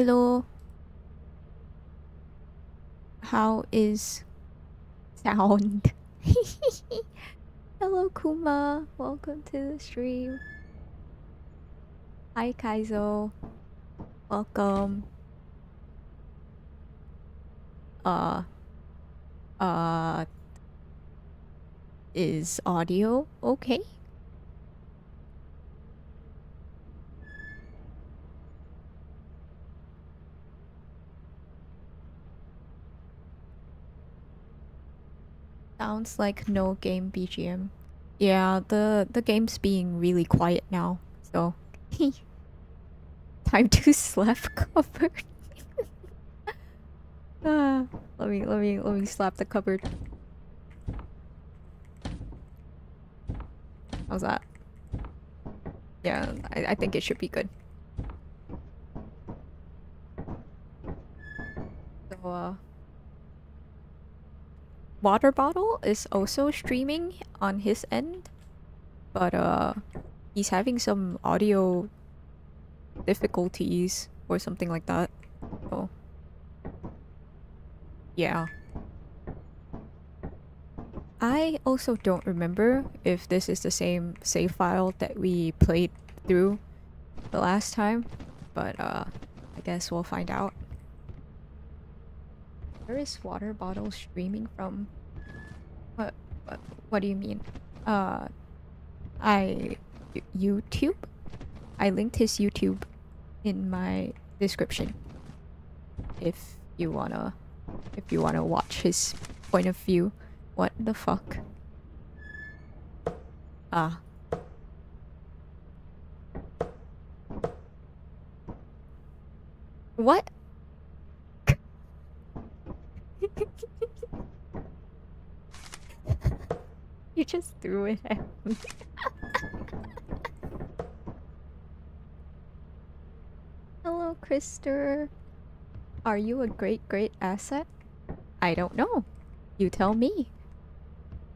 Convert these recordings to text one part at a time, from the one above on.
Hello. How is sound? Hello Kuma. Welcome to the stream. Hi Kaizo. Welcome. Uh uh is audio okay? Like no game BGM. Yeah, the the game's being really quiet now, so time to slap cupboard. uh, let me let me let me slap the cupboard. How's that? Yeah, I, I think it should be good. So uh water bottle is also streaming on his end but uh he's having some audio difficulties or something like that oh yeah. I also don't remember if this is the same save file that we played through the last time but uh i guess we'll find out where is water bottle streaming from? What, what, what do you mean? Uh, I... YouTube? I linked his YouTube in my description. If you wanna... If you wanna watch his point of view. What the fuck? Ah. What? Just threw it out. Hello, Krister. Are you a great, great asset? I don't know. You tell me.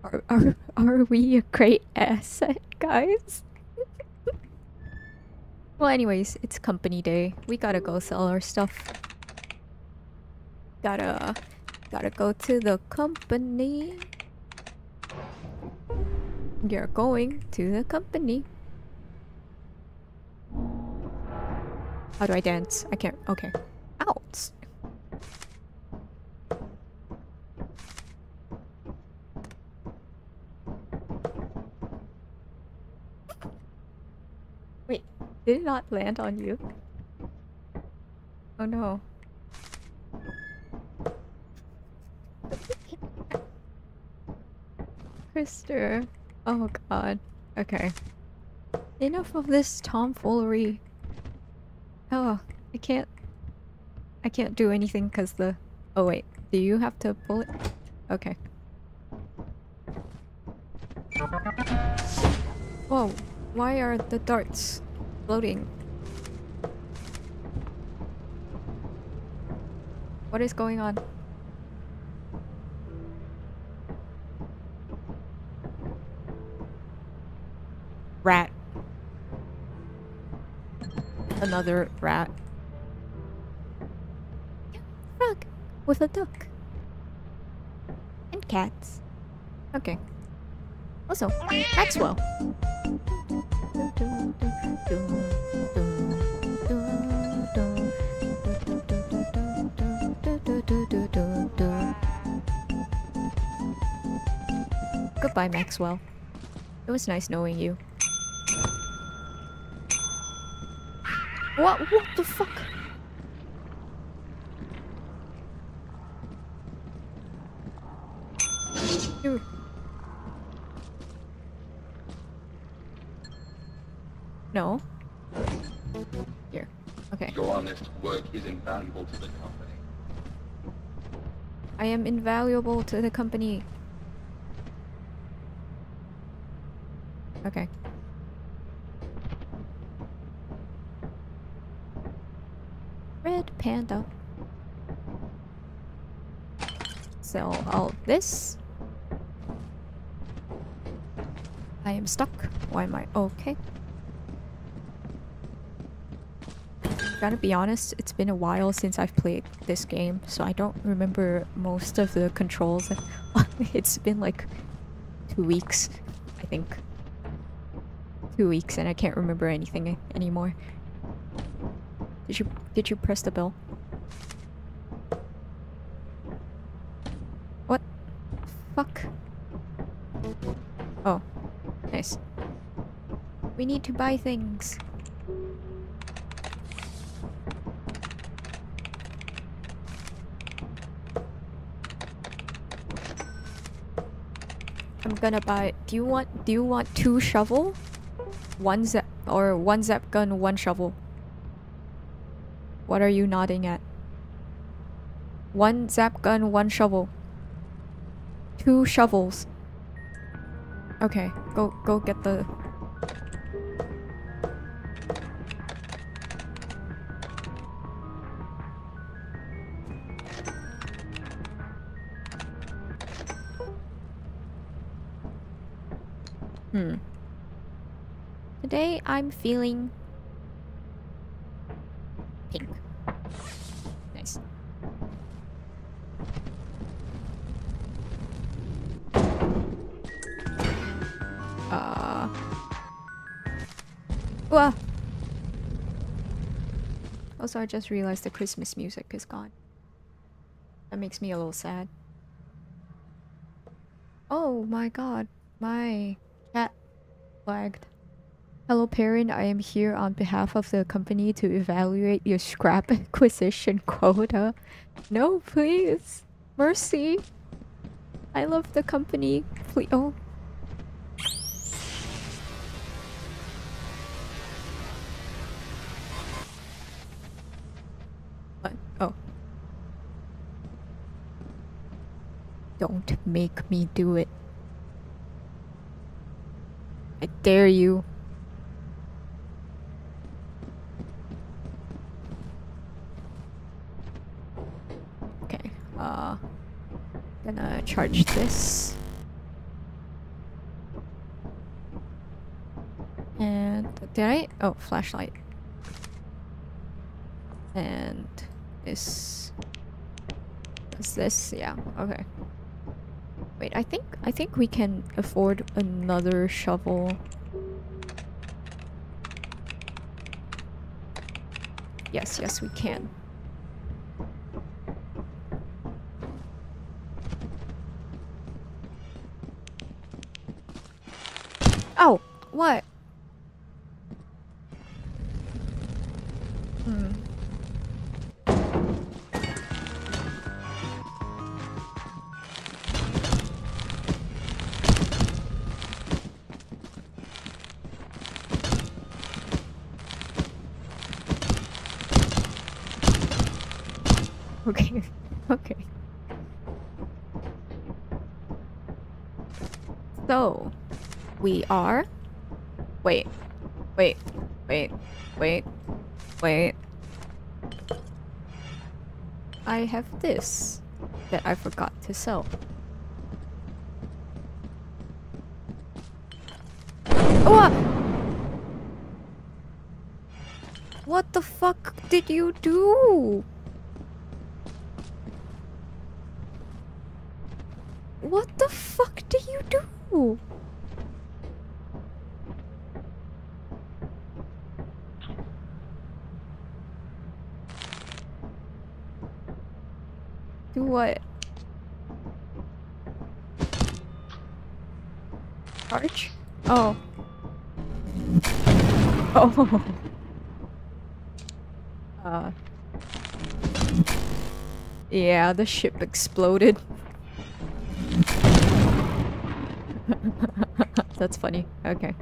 Are, are, are we a great asset, guys? well, anyways, it's company day. We gotta go sell our stuff. Gotta Gotta go to the company. You're going to the company. How do I dance? I can't. Okay. Out. Wait, did it not land on you? Oh no. Krister. Oh god. Okay. Enough of this tomfoolery. Oh, I can't... I can't do anything because the... Oh wait, do you have to pull it? Okay. Whoa, why are the darts floating? What is going on? Another rat. Frog with a duck. And cats. Okay. Also, Maxwell. Goodbye, Maxwell. It was nice knowing you. What? What the fuck? Dude. No. Here. Okay. Your honest work is invaluable to the company. I am invaluable to the company. Okay. Red panda. Sell all this. I am stuck. Why am I okay? gotta be honest, it's been a while since I've played this game, so I don't remember most of the controls. it's been like two weeks, I think. Two weeks, and I can't remember anything anymore. Did you did you press the bell? What? Fuck. Oh, nice. We need to buy things. I'm gonna buy. Do you want? Do you want two shovel? One zap or one zap gun, one shovel. What are you nodding at? One zap gun, one shovel. Two shovels. Okay, go go get the Hmm. Today I'm feeling Also, I just realized the Christmas music is gone. That makes me a little sad. Oh my god, my cat flagged. Hello Perrin, I am here on behalf of the company to evaluate your scrap acquisition quota. No, please. Mercy. I love the company. Please. Oh. Don't make me do it. I dare you. Okay, uh, gonna charge this. And did I? Oh, flashlight. And this. Is this? Yeah, okay. I think I think we can afford another shovel. Yes, yes, we can. We are. Wait, wait, wait, wait, wait. I have this that I forgot to sell. Oh! ah! What the fuck did you do? What the fuck did you do? Do what? Arch? Oh. Oh. Uh. Yeah, the ship exploded. That's funny. Okay.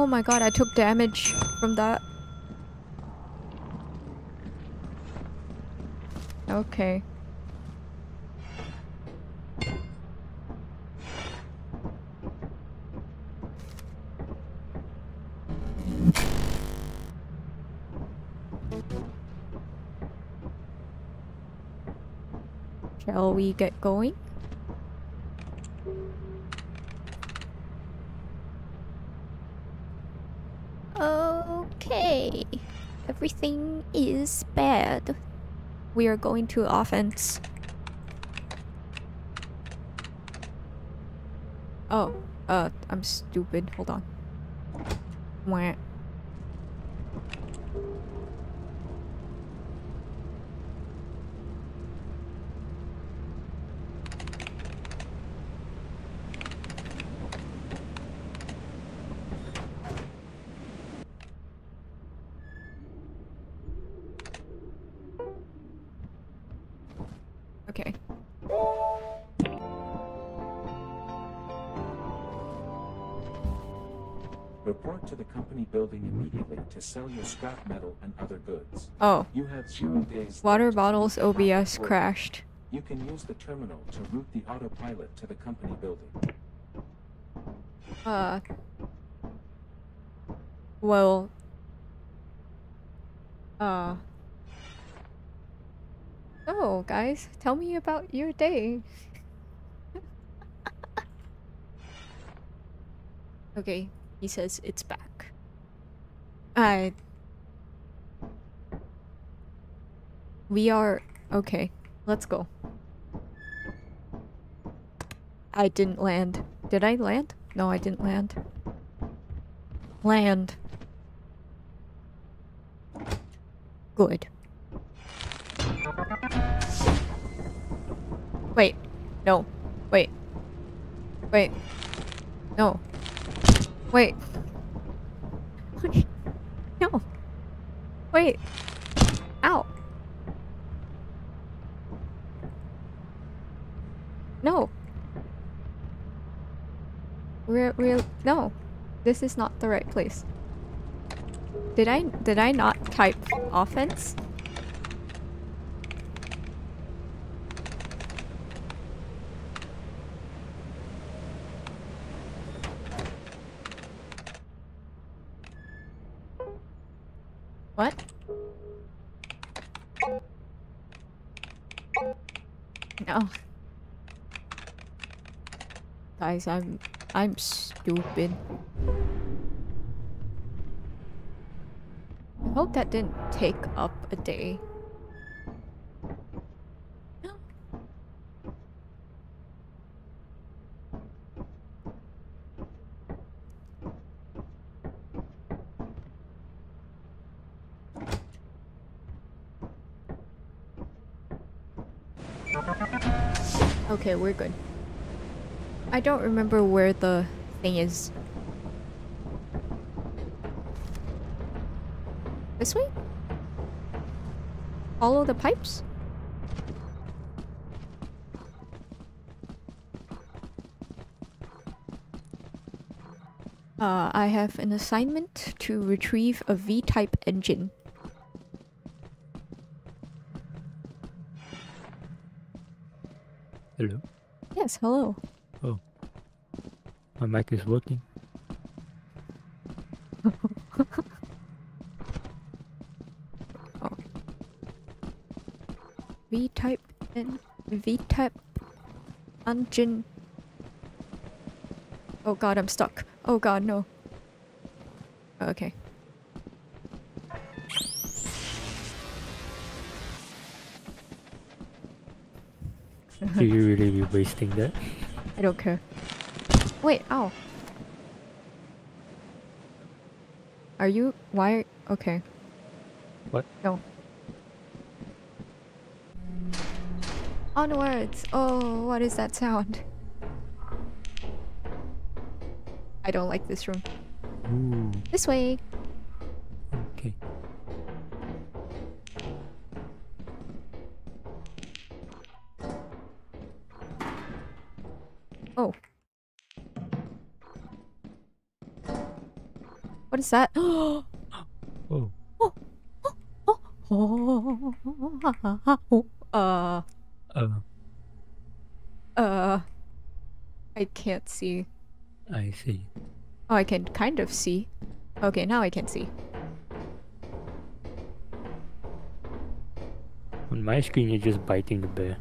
Oh my god, I took damage from that. Okay. Shall we get going? Everything is bad. We are going to offense. Oh, uh, I'm stupid. Hold on. Wah. To sell your scrap metal and other goods. Oh, You have zero days. water bottles OBS crashed. You can use the terminal to route the autopilot to the company building. Uh. Well. Uh. So, guys, tell me about your day. okay, he says it's back. I. We are. Okay, let's go. I didn't land. Did I land? No, I didn't land. Land. Good. Wait. No. Wait. Wait. No. Wait. no. Wait. Ow. No. Real, real, no. This is not the right place. Did I, did I not type offense? What? No. Guys, I'm I'm stupid. I hope that didn't take up a day. Okay, we're good. I don't remember where the thing is. This way? Follow the pipes? Uh, I have an assignment to retrieve a V-type engine. Hello. Yes, hello. Oh. My mic is working. V-type and V-type engine. Oh god, I'm stuck. Oh god, no. Oh, okay. Do you really be wasting that? I don't care. Wait, ow. Are you why okay. What? No. Onwards! Oh, what is that sound? I don't like this room. Ooh, This way! What is that? Oh. Oh, uh, uh, uh, I can't see. I see. Oh, I can kind of see. Okay, now I can see. On my screen, you're just biting the bear.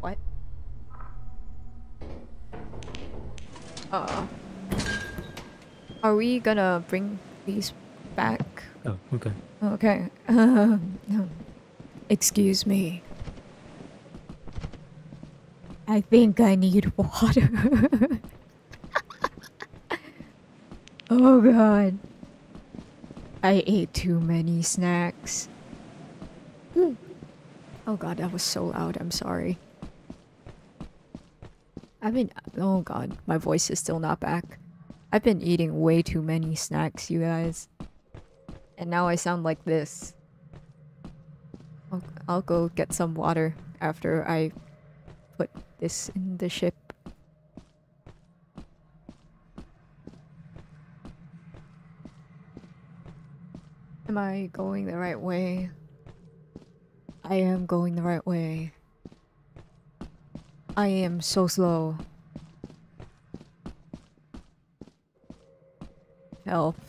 What? Uh, are we gonna bring these back Oh, okay. Okay. Um, excuse me. I think I need water. oh god. I ate too many snacks. Oh god, that was so loud. I'm sorry. I mean. Oh god, my voice is still not back. I've been eating way too many snacks, you guys. And now I sound like this. I'll, I'll go get some water after I put this in the ship. Am I going the right way? I am going the right way. I am so slow. Help.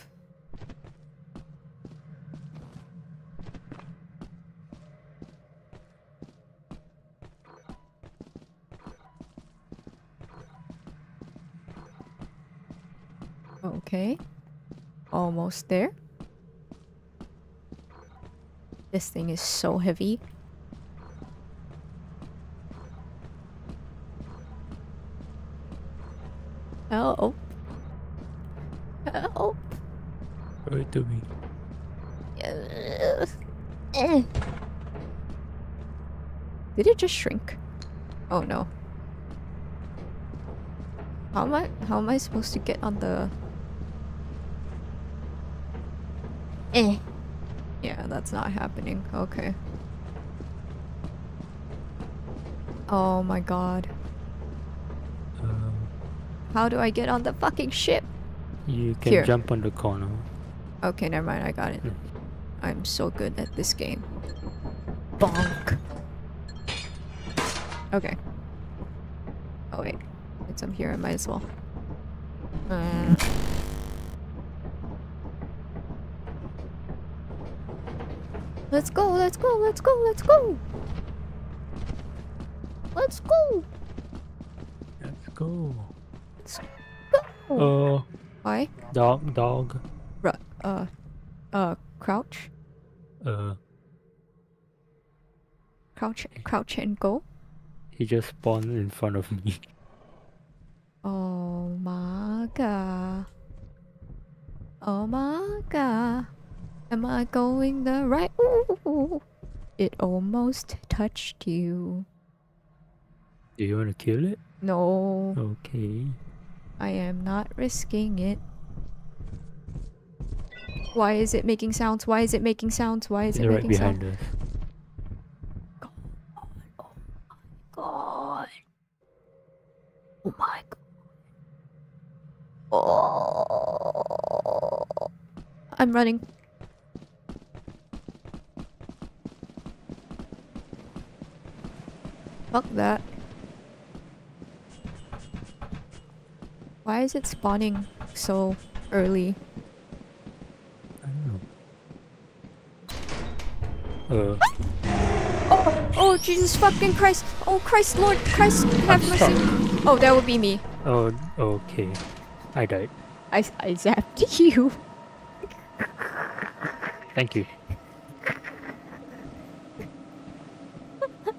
Okay. Almost there. This thing is so heavy. Help. It to me. Did it just shrink? Oh no. How am I how am I supposed to get on the Eh. Yeah, that's not happening. Okay. Oh my god. Um, How do I get on the fucking ship? you can Here. jump on the corner. Okay, never mind, I got it. Mm. I'm so good at this game. Bonk. Okay. Oh wait. Since I'm here, I might as well. Uh, let's go, let's go, let's go, let's go! Let's go! Let's go. Let's go! Oh, Why? dog, dog. Uh, uh, crouch? Uh, Crouch, crouch and go? he just spawned in front of me. Oh my god. Oh my god. Am I going the right? Ooh, it almost touched you. Do you want to kill it? No, Okay. I am not risking it. Why is it making sounds? Why is it making sounds? Why is it right making behind sounds? us. God. Oh my god. Oh. I'm running. Fuck that. Why is it spawning so early? I don't know. Uh, Oh, oh, Jesus fucking Christ! Oh, Christ, Lord, Christ, have I'm mercy! Oh, that would be me. oh, okay. I died. I, I zapped you. Thank you.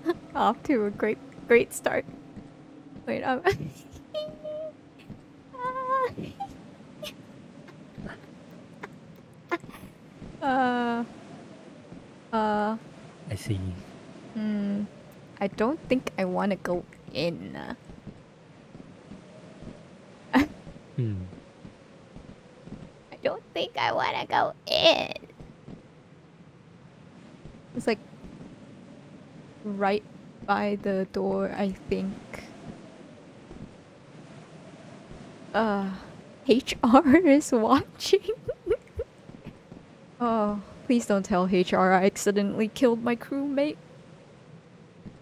Off to a great, great start. Wait, um. uh. Uh. I see. Hmm. I don't think I want to go in. Hmm. I don't think I want to go in. It's like right by the door, I think. Uh, HR is watching. oh, please don't tell HR I accidentally killed my crewmate.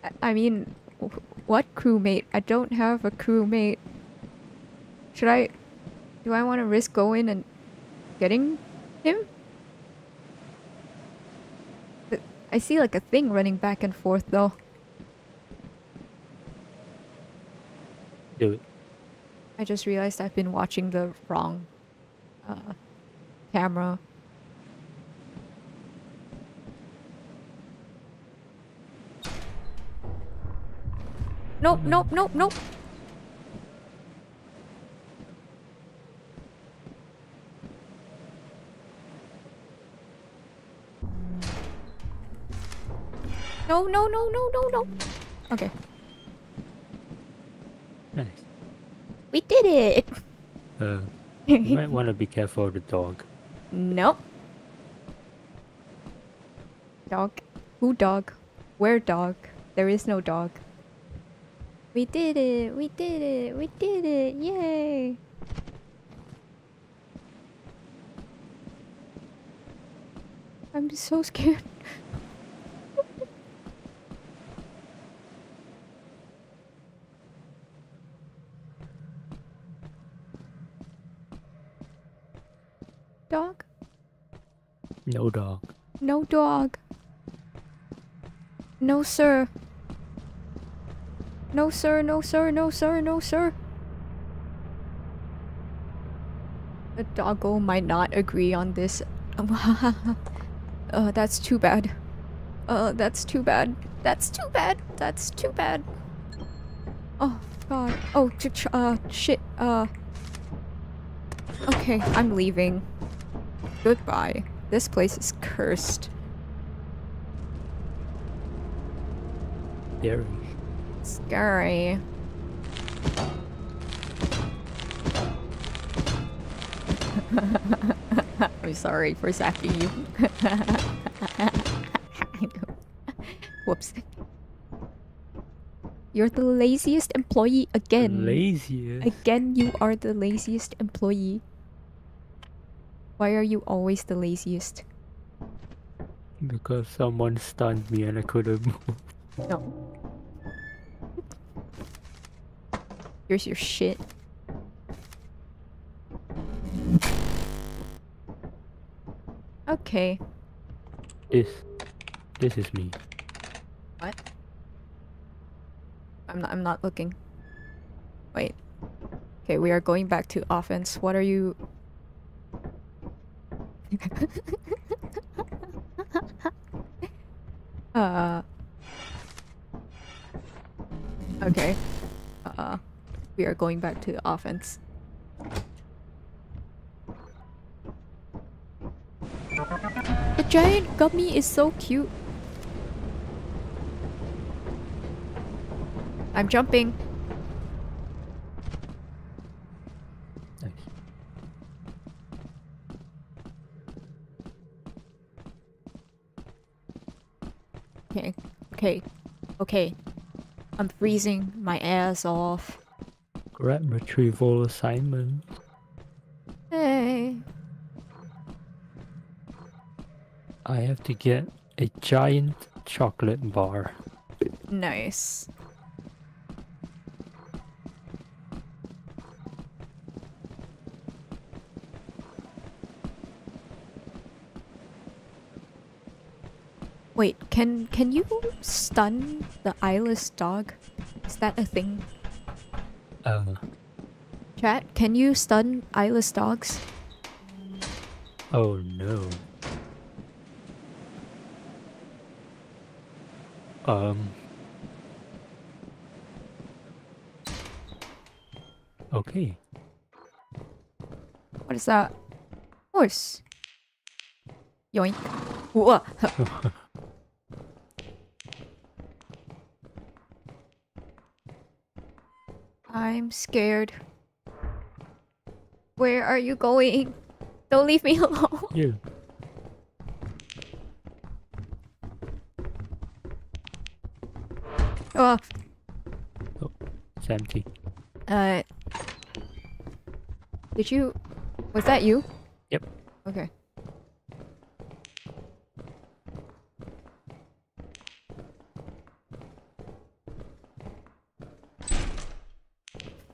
I, I mean, what crewmate? I don't have a crewmate. Should I? Do I want to risk going and getting him? I see like a thing running back and forth though. Do it. I just realized I've been watching the wrong uh, camera. Nope, nope, nope, nope. No, no, no, no, no, no. Okay. Nice. We did it. Uh, you might want to be careful of the dog. nope. Dog. Who dog? Where dog? There is no dog. We did it. We did it. We did it. Yay. I'm so scared. Dog? No dog. No dog. No, sir. No, sir, no, sir, no, sir, no, sir. The doggo might not agree on this. uh, that's too bad. Uh, that's too bad. That's too bad. That's too bad. Oh, God. Oh, uh, shit. Uh. Okay, I'm leaving. Goodbye. This place is cursed. Very. Scary. I'm sorry for zapping you. Whoops. You're the laziest employee again. Laziest. Again, you are the laziest employee. Why are you always the laziest? Because someone stunned me and I couldn't move. No. Here's your shit. Okay. This. This is me. What? I'm not, I'm not looking. Wait. Okay, we are going back to offense. What are you... uh... Okay. Uh, we are going back to offense. The giant gummy is so cute. I'm jumping. Nice. Okay, okay, okay. I'm freezing my ass off. Grab retrieval assignment. Hey. I have to get a giant chocolate bar. Nice. Wait, can can you stun the eyeless dog? Is that a thing? Uh, Chat, can you stun eyeless dogs? oh no. Um. Okay. What is that? Horse. Yoink. Whoa. I'm scared. Where are you going? Don't leave me alone. You. Oh, It's empty. uh. Did you. Was that you? Yep. Okay.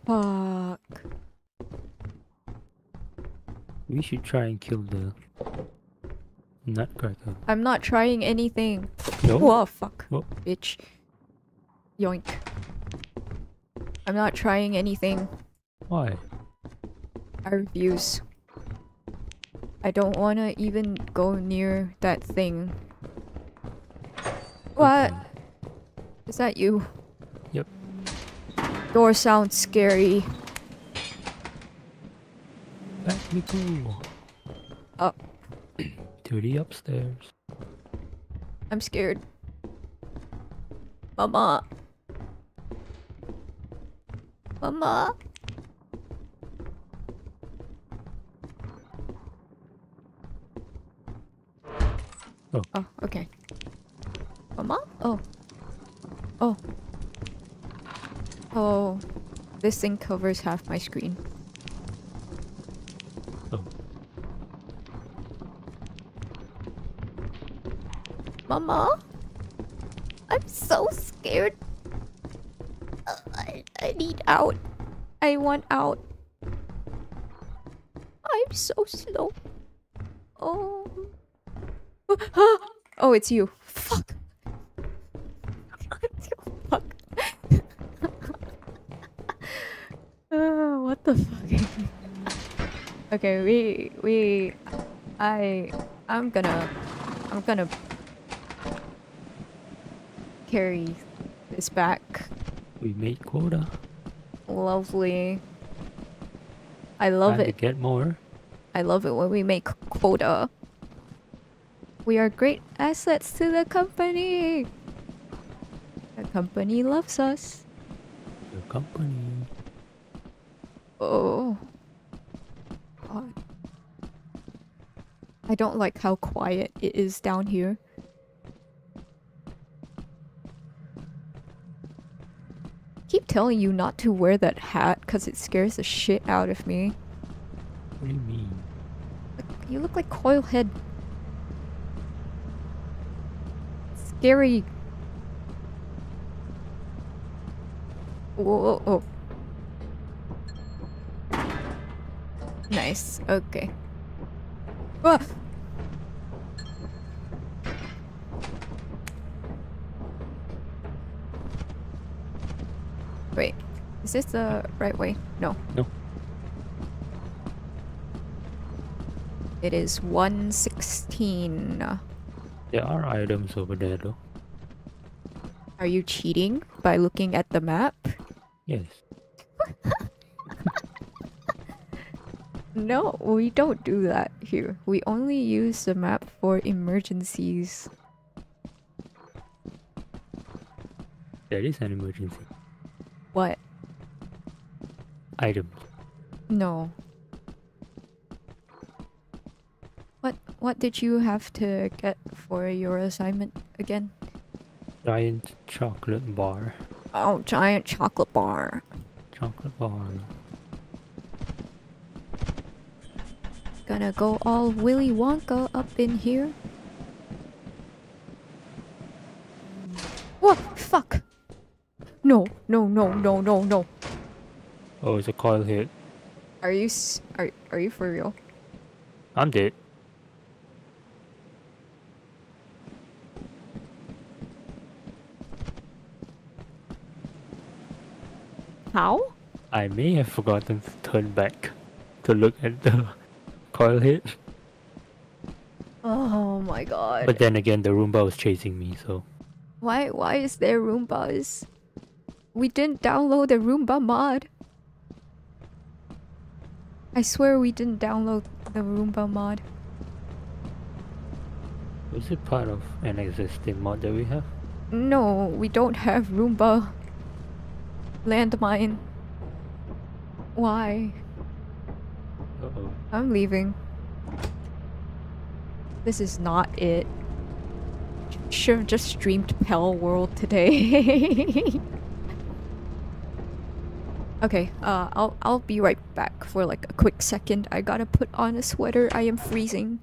Fuck. We should try and kill the nutcracker. I'm not trying anything. No. Whoa, fuck. Whoa. Bitch. Yoink. I'm not trying anything. Why? I refuse. I don't want to even go near that thing. What? Okay. Is that you? Yep. Door sounds scary. Me go. Oh. To the upstairs. I'm scared. Mama. Mama. Oh. Oh, okay. Mama? Oh. Oh. Oh. This thing covers half my screen. Mama? I'm so scared. Uh, I, I need out. I want out. I'm so slow. Oh. oh, it's you. Fuck. Fuck. uh, what the fuck? okay, we we I I'm gonna I'm gonna carry this back. We made quota. Lovely. I love Time it. Get more. I love it when we make quota. We are great assets to the company. The company loves us. The company. Oh. God. I don't like how quiet it is down here. Telling you not to wear that hat because it scares the shit out of me. What do you mean? Like, You look like Coilhead. Scary. Whoa, whoa, whoa. Nice. Okay. Ah! Wait, is this the right way? No. No. It is 116. There are items over there though. Are you cheating by looking at the map? Yes. No, we don't do that here. We only use the map for emergencies. There is an emergency. What? Items. No. What what did you have to get for your assignment again? Giant chocolate bar. Oh, giant chocolate bar. Chocolate bar. Gonna go all Willy Wonka up in here. Whoa! Fuck! No, no, no, no, no, no. Oh, it's a Coilhead. Are you are are you for real? I'm dead. How? I may have forgotten to turn back to look at the Coilhead. Oh my god. But then again, the Roomba was chasing me, so Why why is there Roombas? We didn't download the Roomba mod. I swear we didn't download the Roomba mod. was it part of an existing mod that we have? No, we don't have Roomba. Landmine. Why? Uh oh. I'm leaving. This is not it. Should have just streamed Pell World today. okay, uh, I'll I'll be right back for like a quick second. I gotta put on a sweater. I am freezing.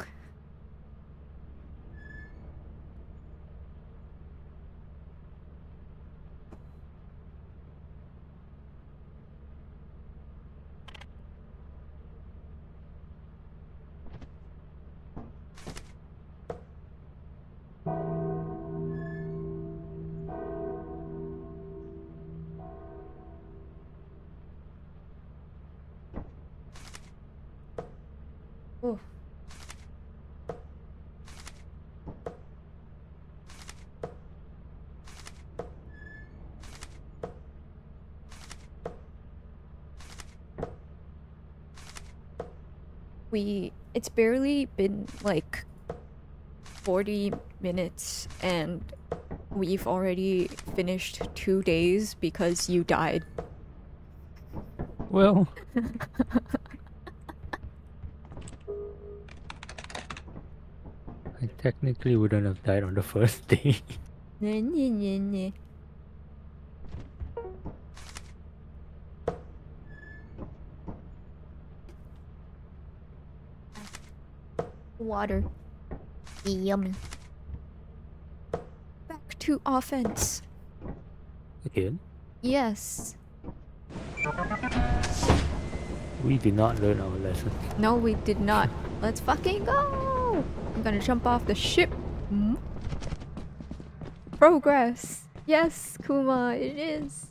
We it's barely been like 40 minutes and we've already finished two days because you died. Well, I technically wouldn't have died on the first day. Water. Yummy. Back to offense. Again, Yes. we did not learn our lesson. No, we did not. Let's fucking go! I'm gonna jump off the ship. Hmm? Progress. Yes, Kuma, it is.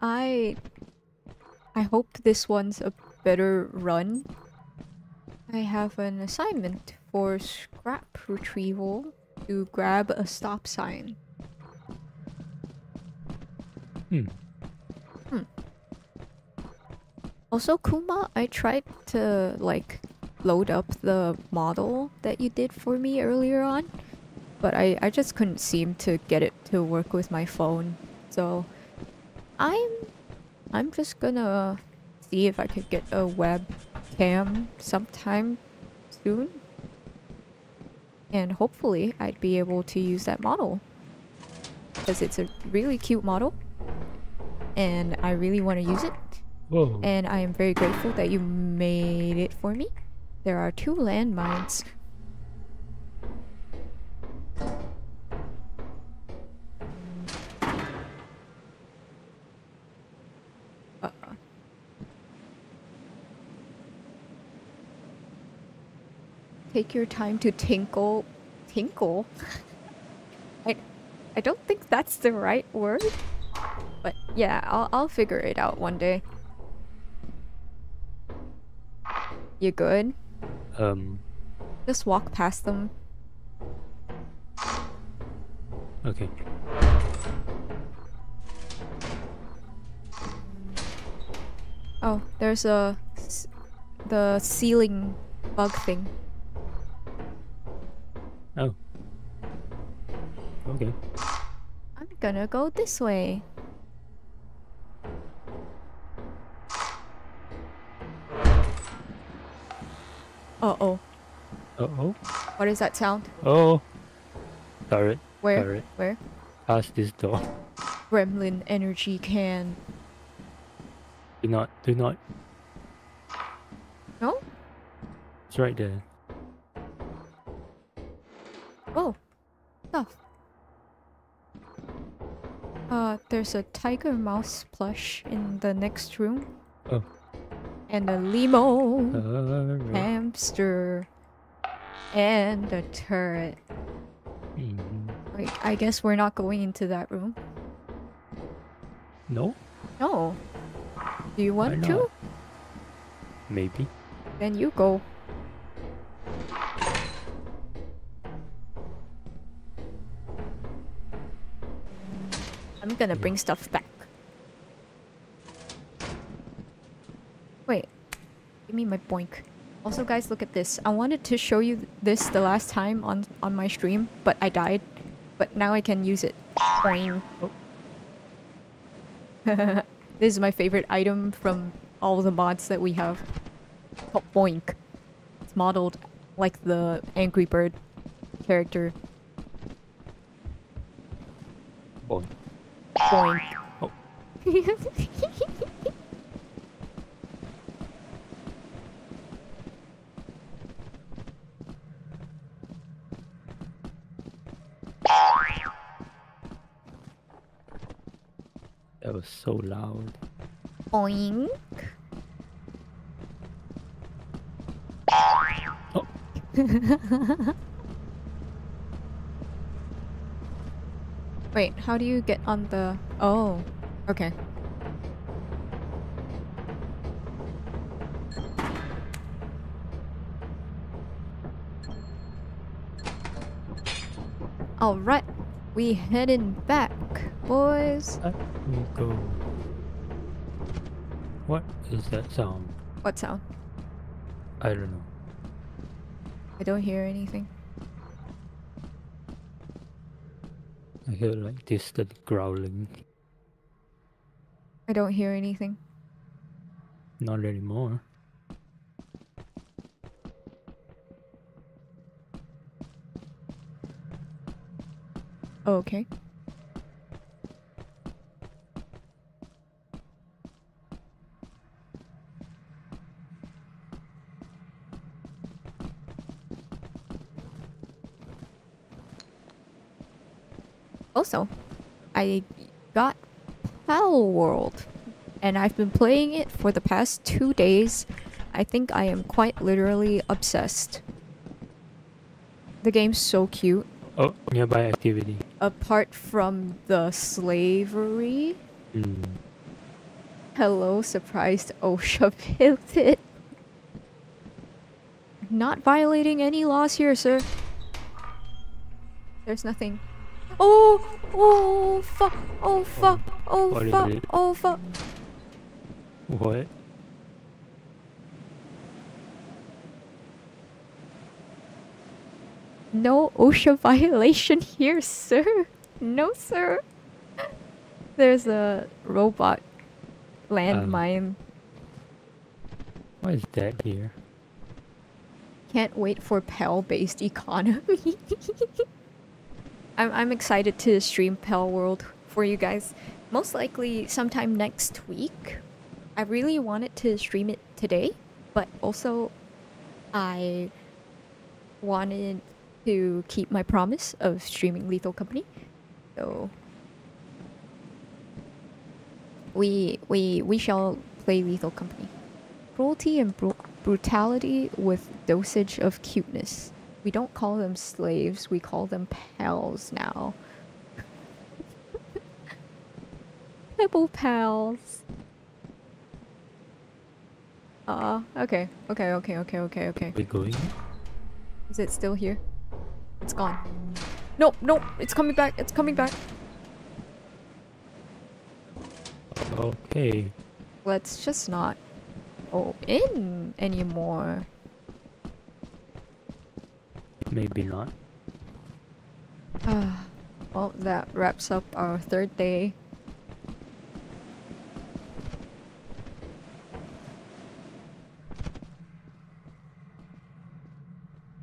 I I hope this one's a better run. I have an assignment for scrap retrieval to grab a stop sign. Hmm. Also, Kuma, I tried to like load up the model that you did for me earlier on, but I, I just couldn't seem to get it to work with my phone. So I'm I'm just gonna see if I could get a webcam sometime soon. And hopefully I'd be able to use that model. Because it's a really cute model. And I really want to use it Whoa. and I am very grateful that you made it for me. There are two landmines. Uh, take your time to tinkle. Tinkle? I, I don't think that's the right word. But yeah, I'll, I'll figure it out one day. You good? Um. Just walk past them. Okay. Oh, there's a the ceiling bug thing. Oh. Okay. I'm gonna go this way. Uh oh. Uh oh. What is that sound? Oh. Turret. Where? Turret. Where? Past this door. Gremlin energy can. Do not. Do not. No? It's right there. There's a tiger mouse plush in the next room. Oh. And a limo. Turret. hamster and a turret. Mhm. Wait, I guess we're not going into that room. No. No. Do you want to? Maybe. Then you go. Gonna bring stuff back. Wait. Give me my boink. Also guys, look at this. I wanted to show you this the last time on on my stream, but I died. But now I can use it. Boing. this is my favorite item from all the mods that we have. Boink. It's modeled like the Angry Bird character. Boink. Oh. That was so loud. Boink. Oh. Wait, how do you get on the... Oh, okay. Alright, we heading back, boys. Let me go. What is that sound? What sound? I don't know. I don't hear anything. I hear like distant growling. I don't hear anything. Not anymore. Okay. Also, I got Pal World, and I've been playing it for the past two days. I think I am quite literally obsessed. The game's so cute. Oh, nearby activity. Apart from the slavery, Hmm. hello, surprised OSHA built it. Not violating any laws here, sir. There's nothing. Oh, oh, fuck, oh, fuck, oh, What fuck, oh, fuck. What? No OSHA violation here, sir. No, sir. There's a robot landmine. Um, what is that here? Can't wait for Pell-based economy. I'm I'm excited to stream Pell World for you guys. Most likely sometime next week. I really wanted to stream it today, but also I wanted to keep my promise of streaming Lethal Company. So we we we shall play Lethal Company. Cruelty and bru- brutality with dosage of cuteness. We don't call them slaves, we call them pals now. Pebble pals. Uh, okay, okay, okay, okay, okay, okay. We going? Is it still here? It's gone. Nope, nope, it's coming back, it's coming back. Okay. Let's just not go in anymore. Maybe not. Well, that wraps up our third day.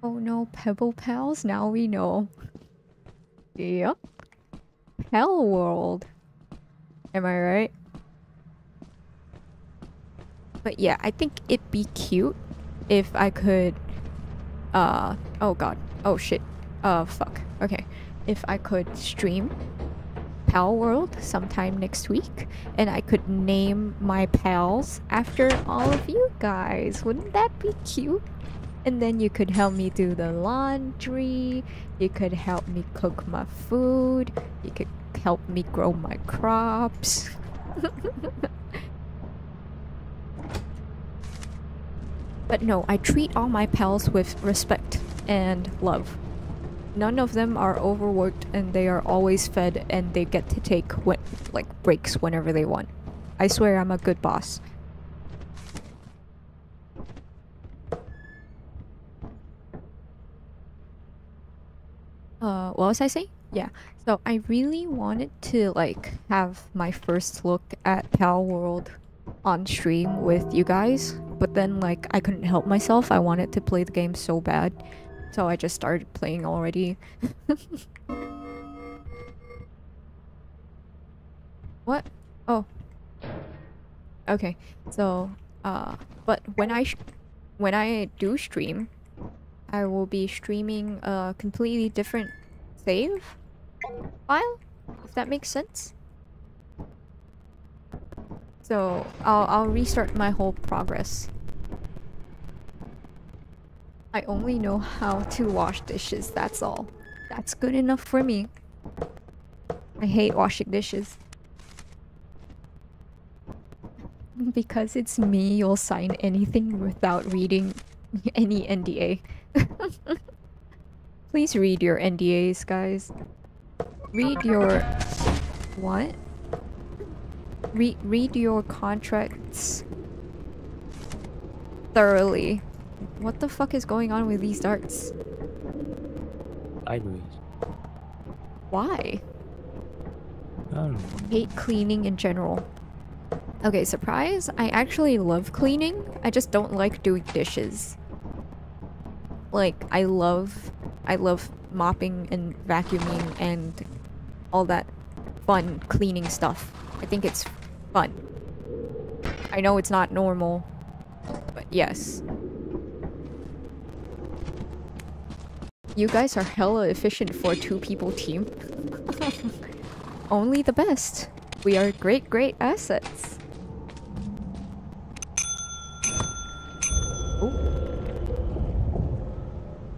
Oh no, Pebble Pals, now we know. Yep. Hell World. Am I right? But yeah, I think it'd be cute if I could uh oh god. Oh shit. Uh fuck. Okay. If I could stream Pal World sometime next week and I could name my pals after all of you guys. Wouldn't that be cute? And then you could help me do the laundry, you could help me cook my food, you could help me grow my crops. But no, I treat all my pals with respect and love. None of them are overworked and they are always fed and they get to take when, like breaks whenever they want. I swear I'm a good boss. Uh, what was I saying? Yeah. So I really wanted to like have my first look at Pal World on stream with you guys, but then like I couldn't help myself. I wanted to play the game so bad, so I just started playing already. what? Oh. Okay. So, uh, but when I when I do stream, I will be streaming a completely different save file, if that makes sense. So I'll I'll restart my whole progress. I only know how to wash dishes, that's all. That's good enough for me. I hate washing dishes. Because it's me, you'll sign anything without reading any NDA. Please read your NDAs, guys. Read your... What? Read read your contracts. thoroughly. What the fuck is going on with these darts? Sideways. Why? I don't know. hate cleaning in general. Okay, surprise. I actually love cleaning. I just don't like doing dishes. Like I love I love mopping and vacuuming and all that fun cleaning stuff. I think it's fun. I know it's not normal, but yes. You guys are hella efficient for a two people team. Only the best. We are great, great assets.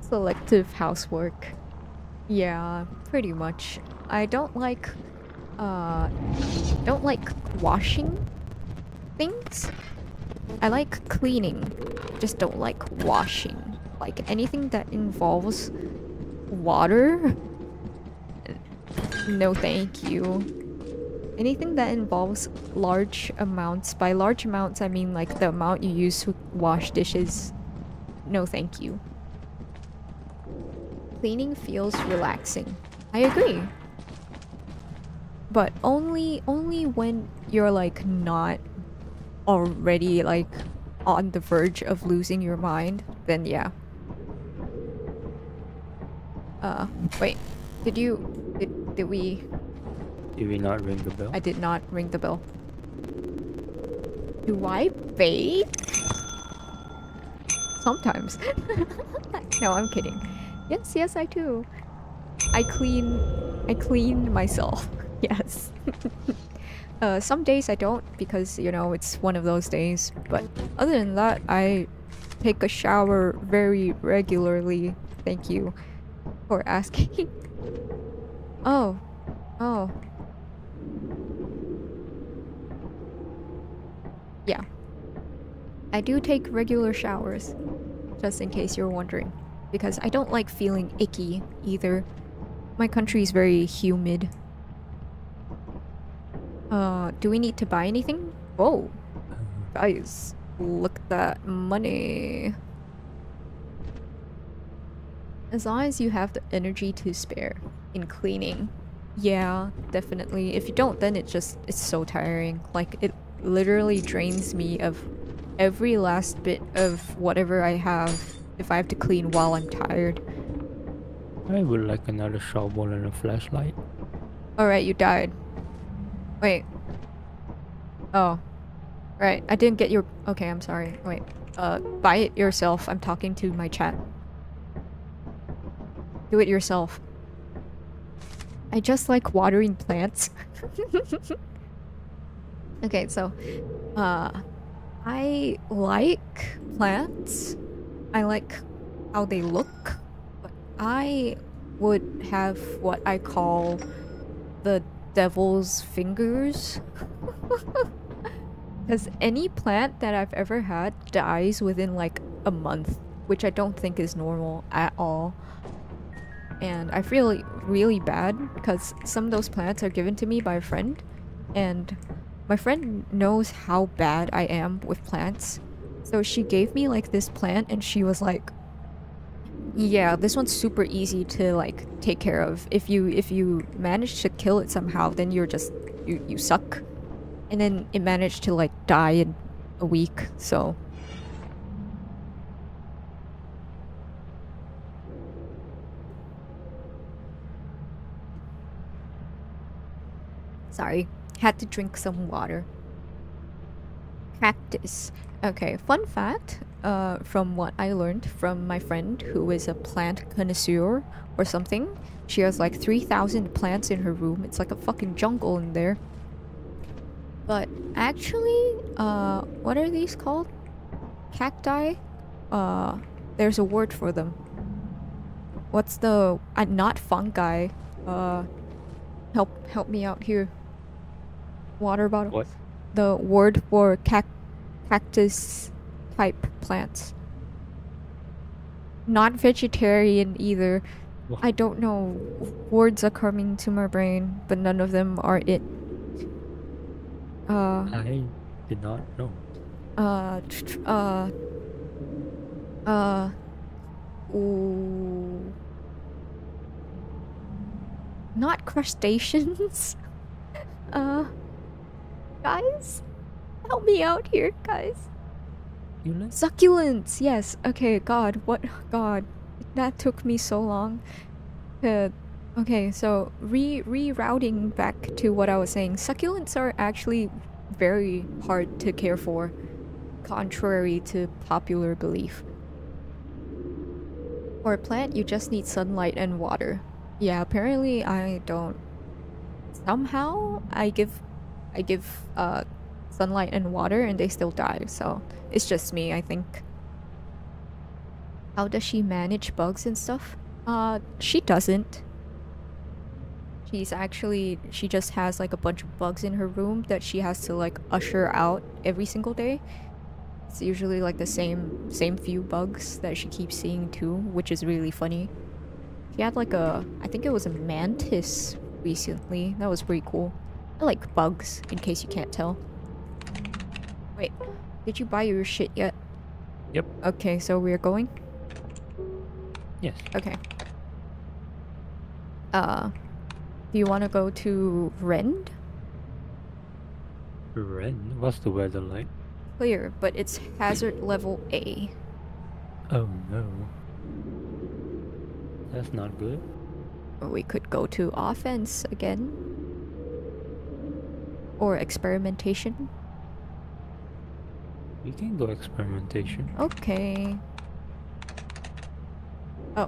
Selective housework. Yeah, pretty much. I don't like, uh, don't like washing things. I like cleaning, just don't like washing. Like anything that involves water no thank you. Anything that involves large amounts, by large amounts I mean like the amount you use to wash dishes. No thank you. Cleaning feels relaxing. I agree. But only only when you're like not already like on the verge of losing your mind, then yeah. Uh, wait. Did you did, did we Did we not ring the bell? I did not ring the bell. Do I bake? Sometimes. no, I'm kidding. Yes, yes, I do. I clean. I clean myself. Yes. uh, some days I don't because you know it's one of those days. But other than that, I take a shower very regularly. Thank you for asking. oh, oh. Yeah. I do take regular showers, just in case you're wondering. Because I don't like feeling icky either. My country is very humid. Uh, do we need to buy anything? Whoa. Guys, look at that money. As long as you have the energy to spare in cleaning. Yeah, definitely. If you don't, then it just, it's so tiring. Like, it literally drains me of every last bit of whatever I have if I have to clean while I'm tired. I would like another shovel and a flashlight. Alright, you died. Wait. Oh. Right, I didn't get your- okay, I'm sorry. Wait. Uh, buy it yourself. I'm talking to my chat. Do it yourself. I just like watering plants. okay, so, uh, I like plants. I like how they look, but I would have what I call the devil's fingers. Because any plant that I've ever had dies within like a month, which I don't think is normal at all. And I feel really bad because some of those plants are given to me by a friend, and my friend knows how bad I am with plants. So she gave me like this plant, and she was like, "Yeah, this one's super easy to like take care of. If you if you manage to kill it somehow, then you're just you you suck." And then it managed to like die in a week. So Sorry, had to drink some water. Cactus. Okay, fun fact uh, from what I learned from my friend who is a plant connoisseur or something. She has like 3,000 plants in her room. It's like a fucking jungle in there. But actually, uh, what are these called? Cacti? Uh, there's a word for them. What's the... Uh, not fungi. Uh, help, help me out here. Water bottle What? the word for cac- cactus type plants. Not vegetarian either. I don't know. Words are coming to my brain, but none of them are it. Uh, I did not know. uh, uh, Uh. Ooh. Not crustaceans. uh. Guys, help me out here, guys. You? Succulents. Yes. Okay. God. What? God. That took me so long. To, okay. So re rerouting back to what I was saying. Succulents are actually very hard to care for, contrary to popular belief. For a plant, you just need sunlight and water. Yeah. Apparently, I don't. Somehow, I give, I give uh, sunlight and water, and they still die. So it's just me, I think. How does she manage bugs and stuff? Uh, she doesn't. She's actually she just has like a bunch of bugs in her room that she has to like usher out every single day. It's usually like the same same few bugs that she keeps seeing too, which is really funny. She had like a I think it was a mantis recently. That was pretty cool. I like bugs, in case you can't tell. Wait, did you buy your shit yet? Yep. Okay, so we're going? Yes. Okay. Uh, do you want to go to Rend? Rend? what's the weather like? Clear, but it's hazard level A. Oh no. That's not good. Or we could go to offense again. Or experimentation. We can go experimentation. Okay. Oh,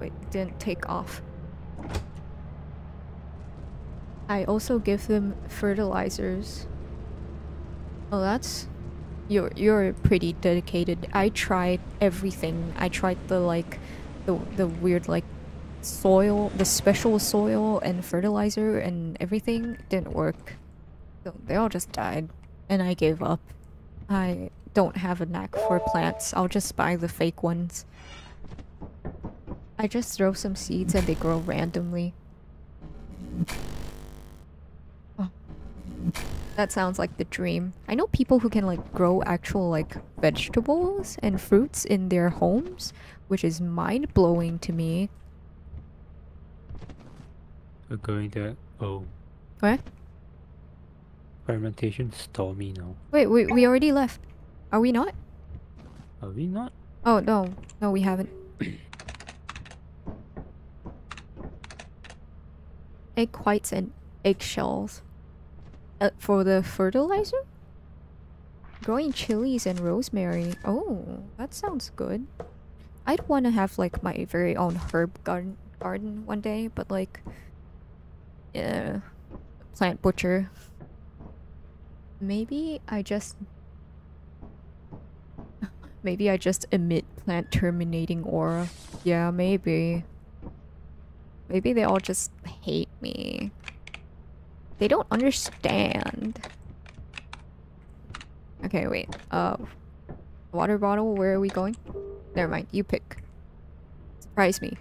wait, didn't take off. I also give them fertilizers. Oh, that's you're you're pretty dedicated. I tried everything. I tried the like the the weird like soil, the special soil and fertilizer and everything didn't work. So they all just died and I gave up. I don't have a knack for plants. I'll just buy the fake ones. I just throw some seeds and they grow randomly. Oh. That sounds like the dream. I know people who can like grow actual like vegetables and fruits in their homes, which is mind-blowing to me. We're going there. Oh, What? Fermentation stormy now. Wait, wait, we already left. Are we not? Are we not? Oh, no. No, we haven't. Egg whites and eggshells. Uh, for the fertilizer? Growing chilies and rosemary. Oh, that sounds good. I'd want to have like my very own herb garden garden one day, but like, yeah, plant butcher. Maybe I just Maybe I just emit plant terminating aura. Yeah, maybe. Maybe they all just hate me. They don't understand. Okay, wait. Uh, water bottle, where are we going? Never mind, you pick. Surprise me.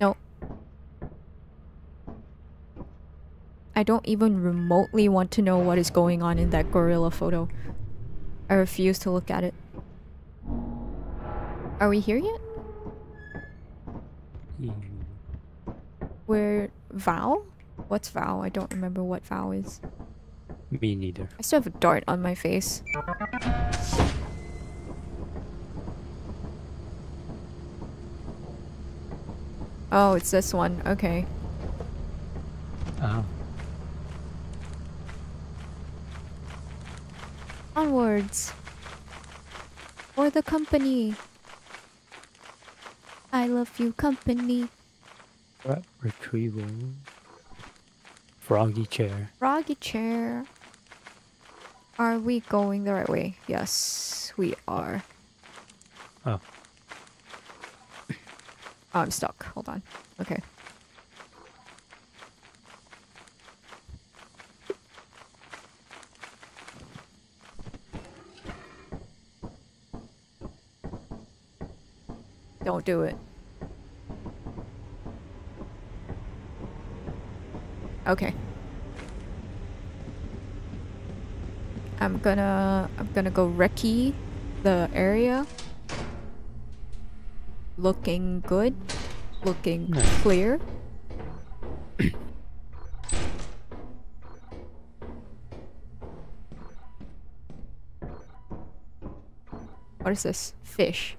No. I don't even remotely want to know what is going on in that gorilla photo. I refuse to look at it. Are we here yet? Hmm. Where Val? What's Val? I don't remember what Val is. Me neither. I still have a dart on my face. Oh, it's this one. Okay. Ah, Onwards. For the company. I love you, company. rat retrieval. Froggy chair. Froggy chair. Are we going the right way? Yes, we are. Oh, Oh, I'm stuck. Hold on. Okay. Don't do it. Okay. I'm gonna I'm gonna go recce the area. Looking good. Looking clear. what is this? Fish.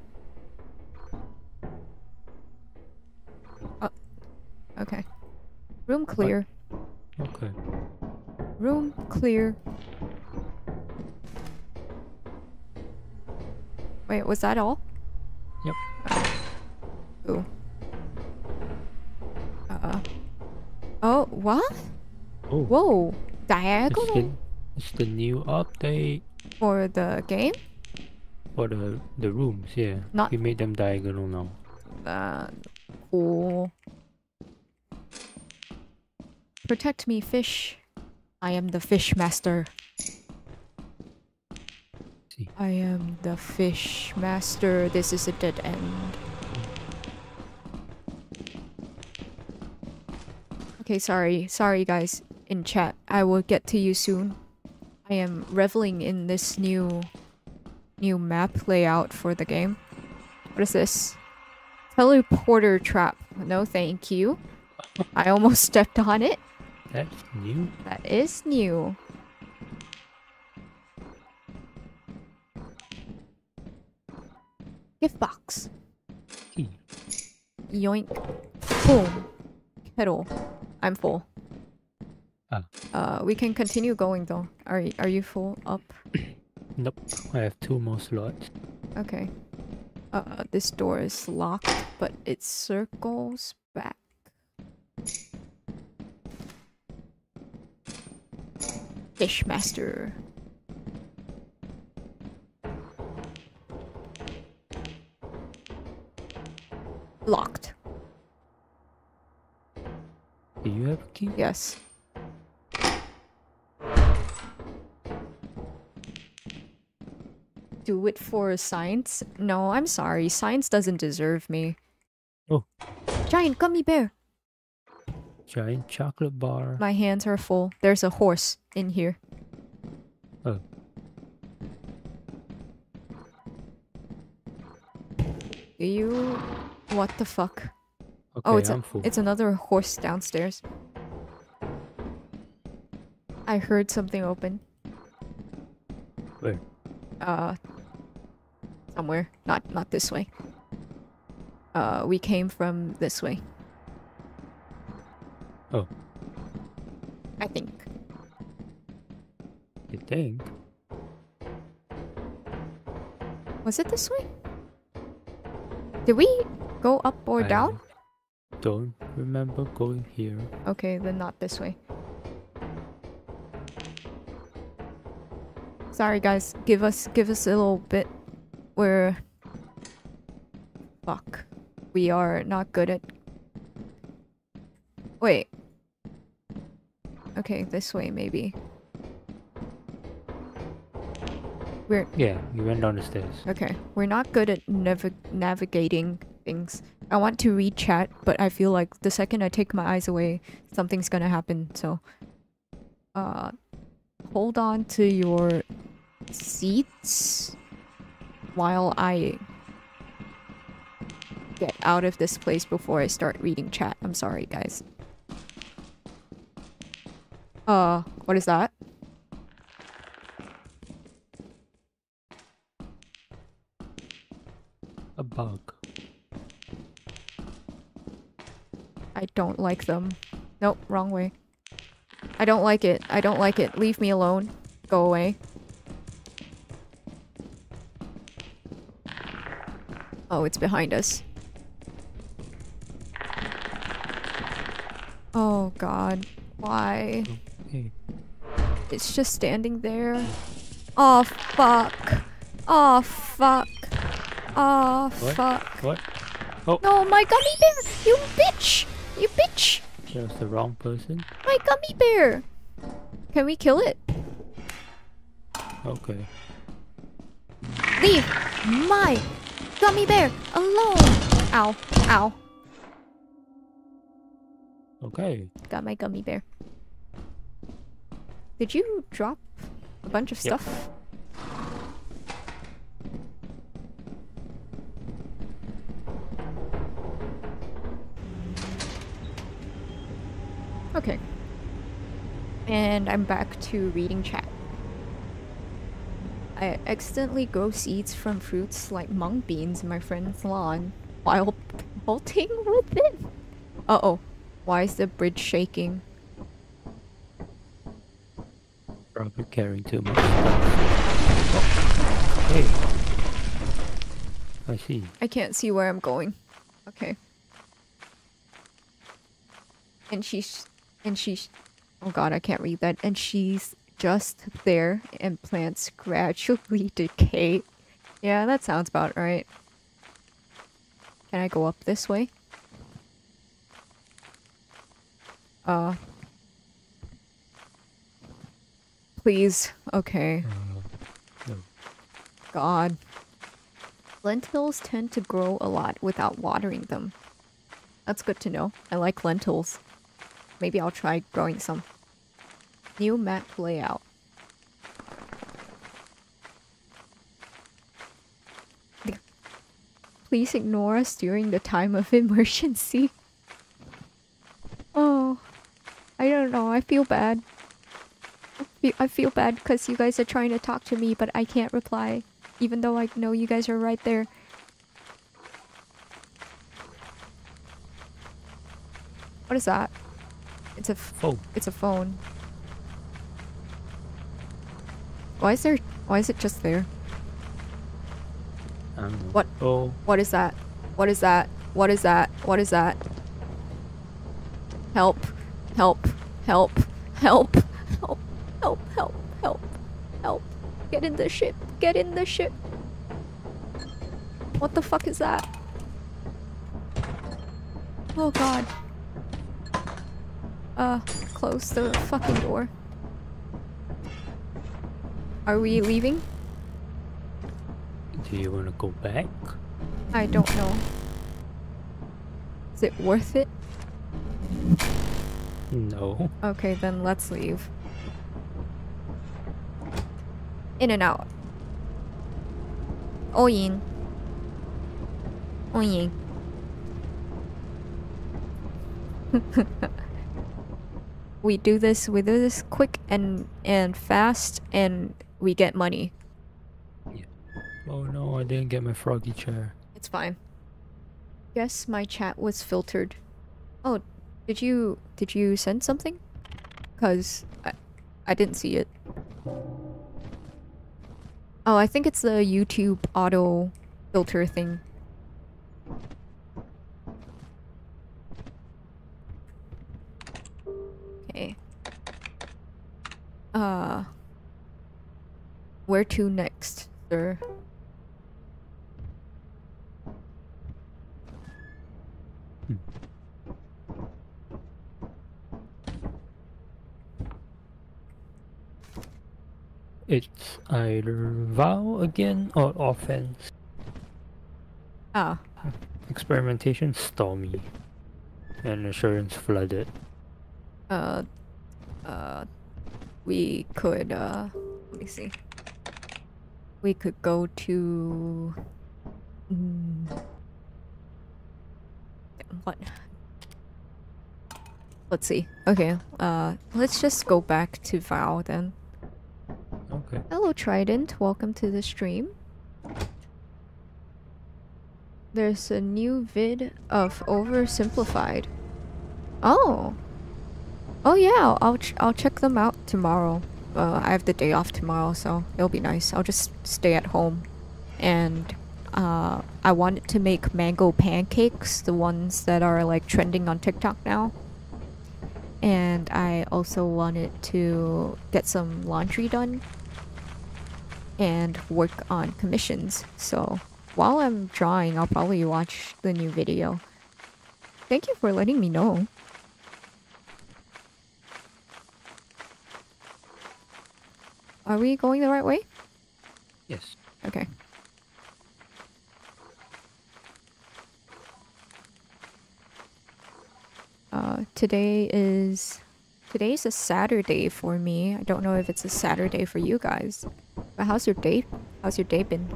Room clear. Okay. Room clear. Wait, was that all? Yep. Ooh. Uh. Oh, what? Oh, Whoa. it's the, Diagonal it's the new update for the game? for the the rooms. Yeah, Not- we made them diagonal now. Uh, cool. Protect me, fish. I am the fish master. See. I am the fish master. This is a dead end. Okay, sorry. Sorry, guys. In chat. I will get to you soon. I am reveling in this new new map layout for the game. What is this? Teleporter trap. No, thank you. I almost stepped on it. That's new. That is new. Gift box. Key. Yoink. Boom. Kettle. I'm full. Ah. Uh, we can continue going though. Are are you full up? Nope. I have two more slots. Okay. Uh, this door is locked, but it circles back. Fishmaster. Locked. Do you have a key? Yes. Do it for science? No, I'm sorry. Science doesn't deserve me. Oh. Giant gummy bear. Giant chocolate bar. My hands are full. There's a horse in here. Oh. Do you. What the fuck? Okay, oh, it's I'm a, it's another horse downstairs. I heard something open. Where? Uh, somewhere. Not not this way. Uh, we came from this way. Oh. I think. You think? Was it this way? Did we go up or I down? Don't remember going here. Okay, then not this way. Sorry guys, give us give us a little bit. We're fuck. We are not good at Okay, this way maybe. We're Yeah, we went down the stairs. Okay, we're not good at nav- navigating things. I want to read chat, but I feel like the second I take my eyes away, something's gonna happen. So, uh, hold on to your seats while I get out of this place before I start reading chat. I'm sorry, guys. Uh, what is that? A bug. I don't like them. Nope, wrong way. I don't like it. I don't like it. Leave me alone. Go away. Oh, it's behind us. Oh god. Why? It's just standing there. Oh fuck. Oh fuck. Oh What? fuck. What? Oh. No, my gummy bear! You bitch! You bitch! That was the wrong person? My gummy bear! Can we kill it? Okay. Leave my gummy bear alone! Ow. Ow. Okay. Got my gummy bear. Did you drop a bunch of Yep. stuff? Okay. And I'm back to reading chat. I accidentally grow seeds from fruits like mung beans in my friend's lawn while bolting with it. Uh oh. Why is the bridge shaking? Probably carrying too much stuff. Oh, hey. I see. I can't see where I'm going. Okay. And she's and she's oh god, I can't read that. And she's just there and plants gradually decay. Yeah, that sounds about right. Can I go up this way? Uh Please. Okay. Uh, no. God. Lentils tend to grow a lot without watering them. That's good to know. I like lentils. Maybe I'll try growing some. New map layout. Please ignore us during the time of emergency. Oh, I don't know. I feel bad. I feel, I feel bad because you guys are trying to talk to me, but I can't reply, even though I know you guys are right there. What is that? It's a Oh, it's a phone. Why is there? Why is it just there? I. What? Oh, What is that? What is that? What is that? What is that? Help. Help. Help. Help. Help. Help. Help. Help. Get in the ship. Get in the ship. What the fuck is that? Oh god. Uh, close the fucking door. Are we leaving? do you want to go back? I don't know. Is it worth it? No. Okay, then let's leave. In and out. All in. All in. we do this, we do this quick and and fast, and we get money. Oh no, I didn't get my froggy chair. It's fine. Yes, my chat was filtered. Oh, did you did you send something? Cause I I didn't see it. Oh, I think it's the YouTube auto filter thing. Okay. Uh where to next, sir? It's either vow again or offense. Ah, Experimentation stormy. And assurance flooded. uh, uh, we could, uh, let me see. We could go to. Mm, what? Let's see. Okay, uh, let's just go back to Val then. Okay. Hello, Trident. Welcome to the stream. There's a new vid of Oversimplified. Oh. Oh yeah, I'll ch- I'll check them out tomorrow. Uh, I have the day off tomorrow, so it'll be nice. I'll just stay at home, and uh, I wanted to make mango pancakes, the ones that are like trending on TikTok now. And I also wanted to get some laundry done and work on commissions. So while I'm drawing, I'll probably watch the new video. Thank you for letting me know. Are we going the right way? Yes. Okay. Uh, today is Today's a Saturday for me. I don't know if it's a Saturday for you guys. But how's your day? How's your day been?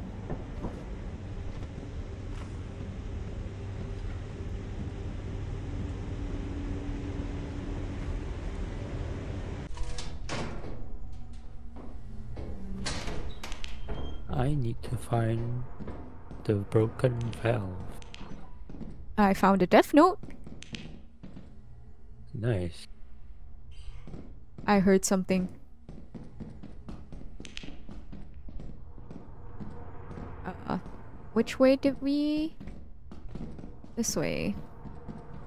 I need to find the broken valve. I found a death note. Nice. I heard something. Which way did we? This way.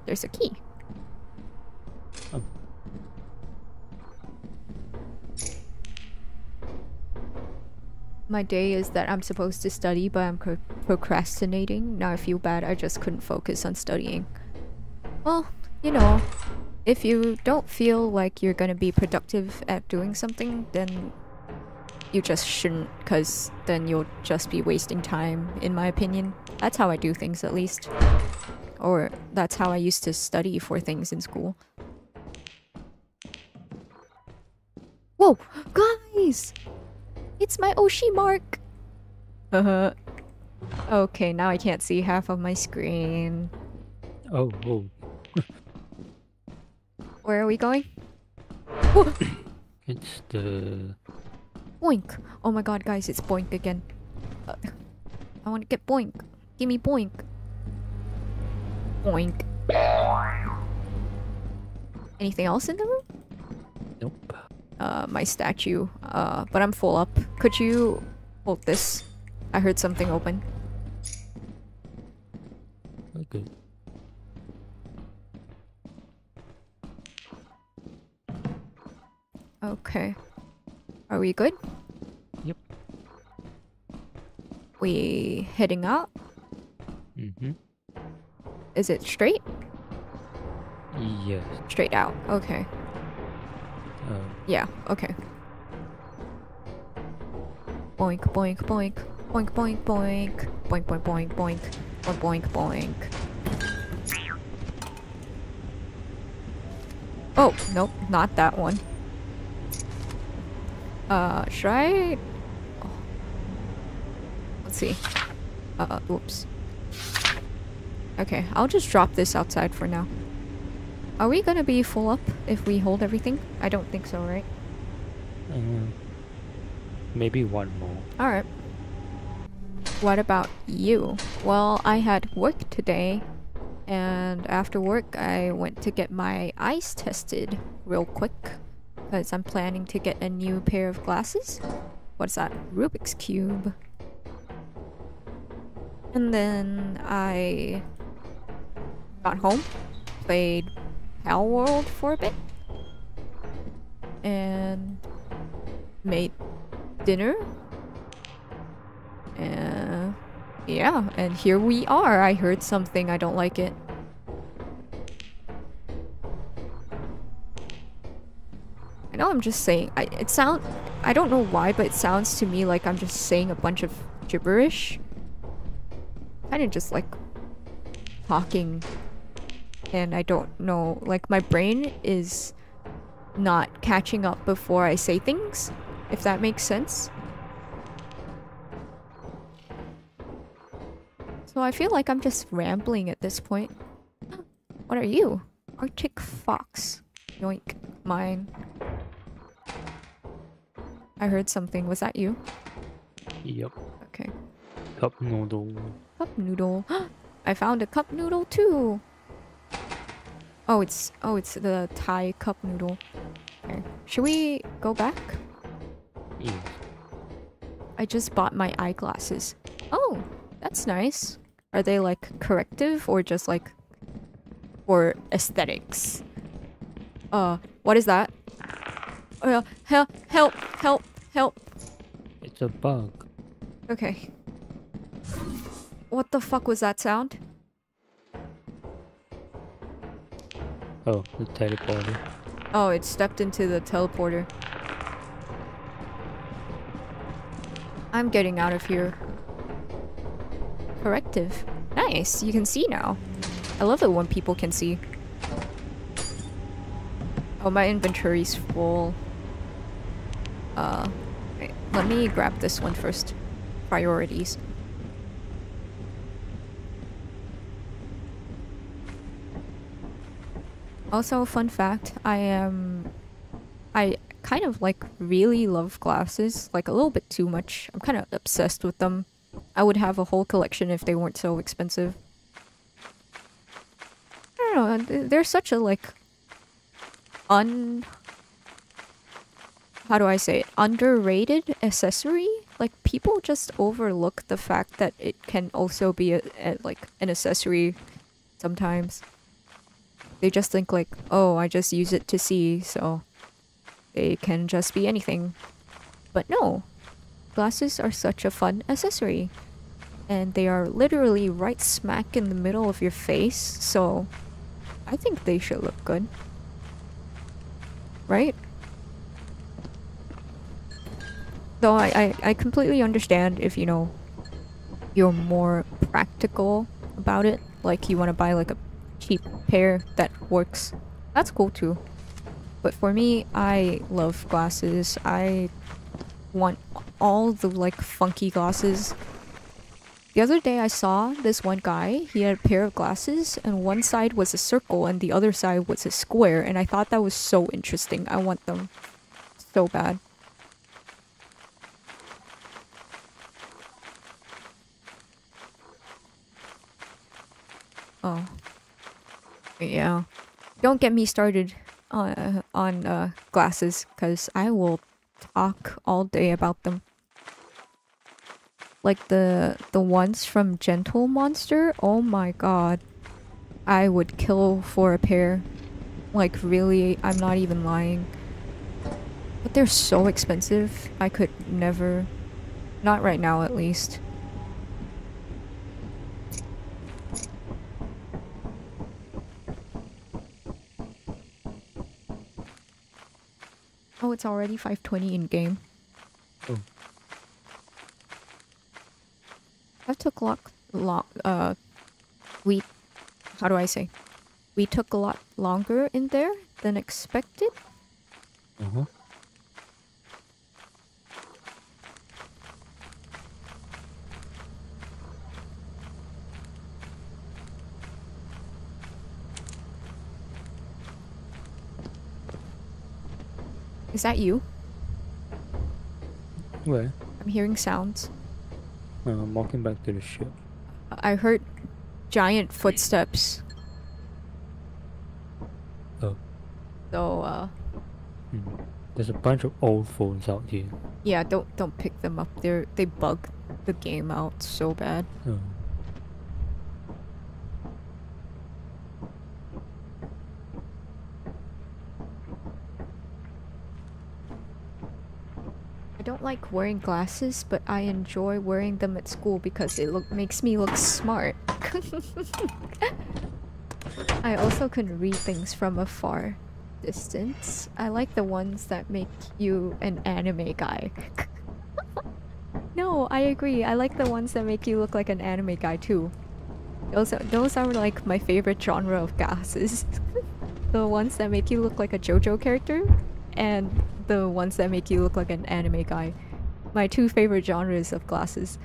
There's a key. Oh. My day is that I'm supposed to study, but I'm procrastinating. Now I feel bad. I just couldn't focus on studying. Well, you know, if you don't feel like you're gonna be productive at doing something, then you just shouldn't, because then you'll just be wasting time, in my opinion. That's how I do things, at least. Or that's how I used to study for things in school. Whoa! Guys! It's my Oshi mark! Uh-huh. Okay, now I can't see half of my screen. Oh, oh. Where are we going? It's the Boink! Oh my god, guys, it's Boink again. Uh, I want to get Boink. Give me Boink. Boink. Anything else in the room? nope. Uh, my statue. Uh, but I'm full up. Could you hold this? I heard something open. Okay. Okay. Are we good? Yep. We heading out? Mm-hmm. Is it straight? Yes. Straight out. Okay. Uh, Yeah, okay. Boink, boink, boink. Boink, boink, boink. Boink, boink, boink, boink. Boink, boink, boink. Oh, nope, not that one. Uh, should I... oh. Let's see. Uh, whoops. Okay, I'll just drop this outside for now. Are we gonna be full up if we hold everything? I don't think so, right? uh, maybe one more. Alright. What about you? Well, I had work today, and after work, I went to get my eyes tested real quick because I'm planning to get a new pair of glasses. What's that? Rubik's Cube. And then I got home, played Hell World for a bit, and made dinner. Uh, yeah, and here we are. I heard something. I don't like it. I know I'm just saying. I it sound. I don't know why, but it sounds to me like I'm just saying a bunch of gibberish. Kind of just like talking, and I don't know. Like my brain is not catching up before I say things. If that makes sense. So I feel like I'm just rambling at this point. What are you? Arctic fox. Yoink. Mine. I heard something. Was that you? Yep. Okay. Cup noodle. Cup noodle. I found a cup noodle too. Oh, it's oh, it's the Thai cup noodle. Okay. Should we go back? Yes. I just bought my eyeglasses. Oh, that's nice. Are they like corrective or just like for aesthetics? Uh, what is that? Uh, help, help, help, help. It's a bug. Okay. What the fuck was that sound? Oh, the teleporter. Oh, it stepped into the teleporter. I'm getting out of here. Corrective. Nice, you can see now. I love it when people can see. Oh, my inventory's full. Uh, let me grab this one first. Priorities. Also, a fun fact, I am... I kind of like really love glasses, like a little bit too much. I'm kind of obsessed with them. I would have a whole collection if they weren't so expensive. I don't know, they're such a like un how do I say it? Underrated accessory? Like people just overlook the fact that it can also be a, a like an accessory sometimes. They just think like, "Oh, I just use it to see, so they can just be anything." But no. Glasses are such a fun accessory. And they are literally right smack in the middle of your face, so I think they should look good. Right? Though I, I, I completely understand if, you know, you're more practical about it. Like you want to buy like a cheap pair that works. That's cool too. But for me, I love glasses. I want all the like funky glasses. The other day I saw this one guy, he had a pair of glasses and one side was a circle and the other side was a square and I thought that was so interesting. I want them so bad. Oh. Yeah. Don't get me started on, on uh, glasses because I will talk all day about them. Like the the ones from Gentle Monster. Oh my god. I would kill for a pair. Like really, I'm not even lying. But they're so expensive. I could never not right now at least. Oh, it's already 520 in game. Oh. That took a lot, lot, uh, we, how do I say? We took a lot longer in there than expected. Uh-huh. Is that you? Where? I'm hearing sounds. Uh, I'm walking back to the ship. I heard giant footsteps. Oh. So, uh, Hmm. There's a bunch of old phones out here. yeah, don't don't pick them up. They're they bug the game out so bad. Oh. I don't like wearing glasses, but I enjoy wearing them at school because it look makes me look smart. I also can read things from a far distance. I like the ones that make you an anime guy. no, I agree. I like the ones that make you look like an anime guy too. Are, those are like my favorite genre of glasses. the ones that make you look like a JoJo character and the ones that make you look like an anime guy. My two favorite genres of glasses.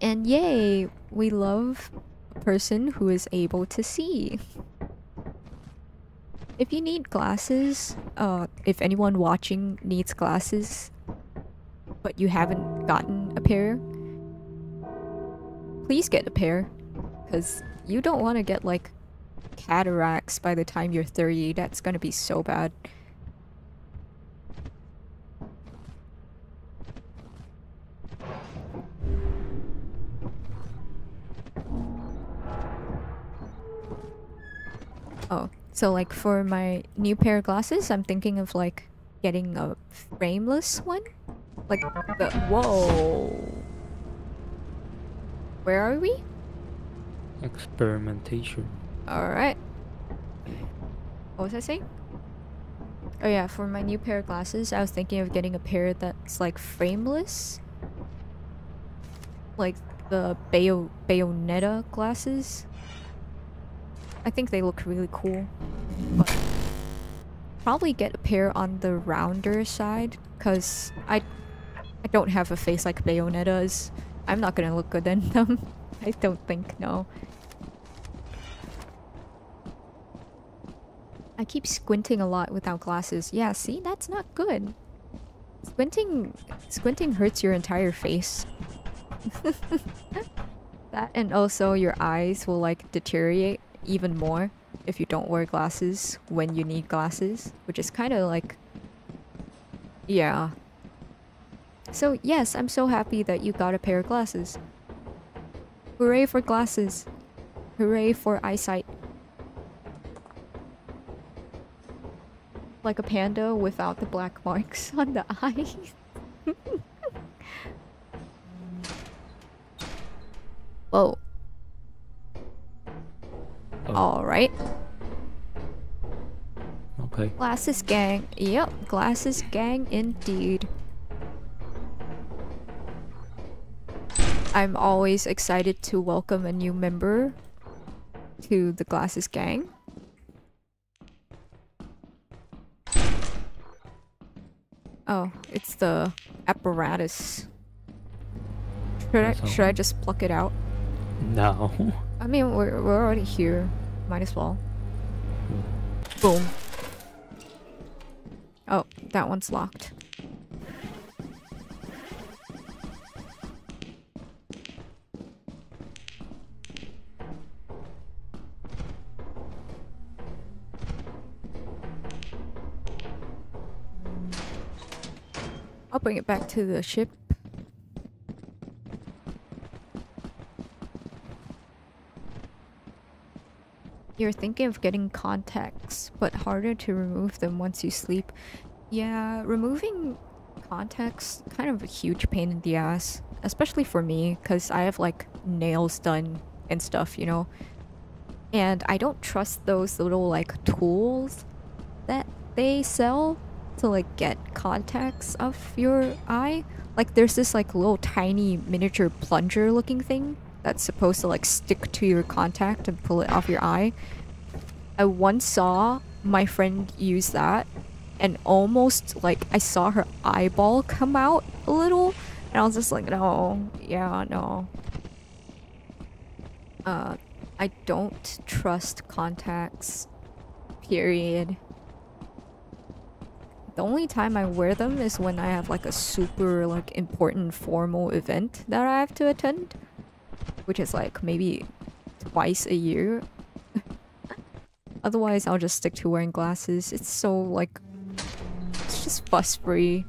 And yay, we love a person who is able to see. If you need glasses, uh, if anyone watching needs glasses, but you haven't gotten a pair, please get a pair. Because you don't want to get like cataracts by the time you're 30. That's gonna be so bad. Oh, so like for my new pair of glasses, I'm thinking of like getting a frameless one. Like the whoa. Where are we? Experimentation. Alright. What was I saying? Oh yeah, for my new pair of glasses, I was thinking of getting a pair that's like frameless. Like the Bayo Bayonetta glasses. I think they look really cool. But probably get a pair on the rounder side, cause I I don't have a face like Bayonetta's. I'm not gonna look good in them. I don't think, no. I keep squinting a lot without glasses. Yeah, see, that's not good. Squinting squinting hurts your entire face. that and also your eyes will like deteriorate even more if you don't wear glasses when you need glasses, which is kind of like yeah. So, yes, I'm so happy that you got a pair of glasses. Hooray for glasses. Hooray for eyesight. Like a panda without the black marks on the eyes. Whoa. Oh, Alright. okay. Glasses gang. Yep, glasses gang indeed. I'm always excited to welcome a new member to the glasses gang. Oh, it's the apparatus. Should I, should I just pluck it out? No. I mean, we're, we're already here. Might as well. Hmm. Boom. Oh, that one's locked. I'll bring it back to the ship. You're thinking of getting contacts, but harder to remove them once you sleep. Yeah, removing contacts kind of a huge pain in the ass, especially for me cuz I have like nails done and stuff, you know. And I don't trust those little like tools that they sell to like get contacts of your eye. Like there's this like little tiny miniature plunger looking thing that's supposed to like stick to your contact and pull it off your eye. I once saw my friend use that and almost like I saw her eyeball come out a little and I was just like, no, yeah, no. Uh, I don't trust contacts. Period. The only time I wear them is when I have like a super like important formal event that I have to attend, which is like maybe twice a year. Otherwise, I'll just stick to wearing glasses. It's so like it's just fuss free.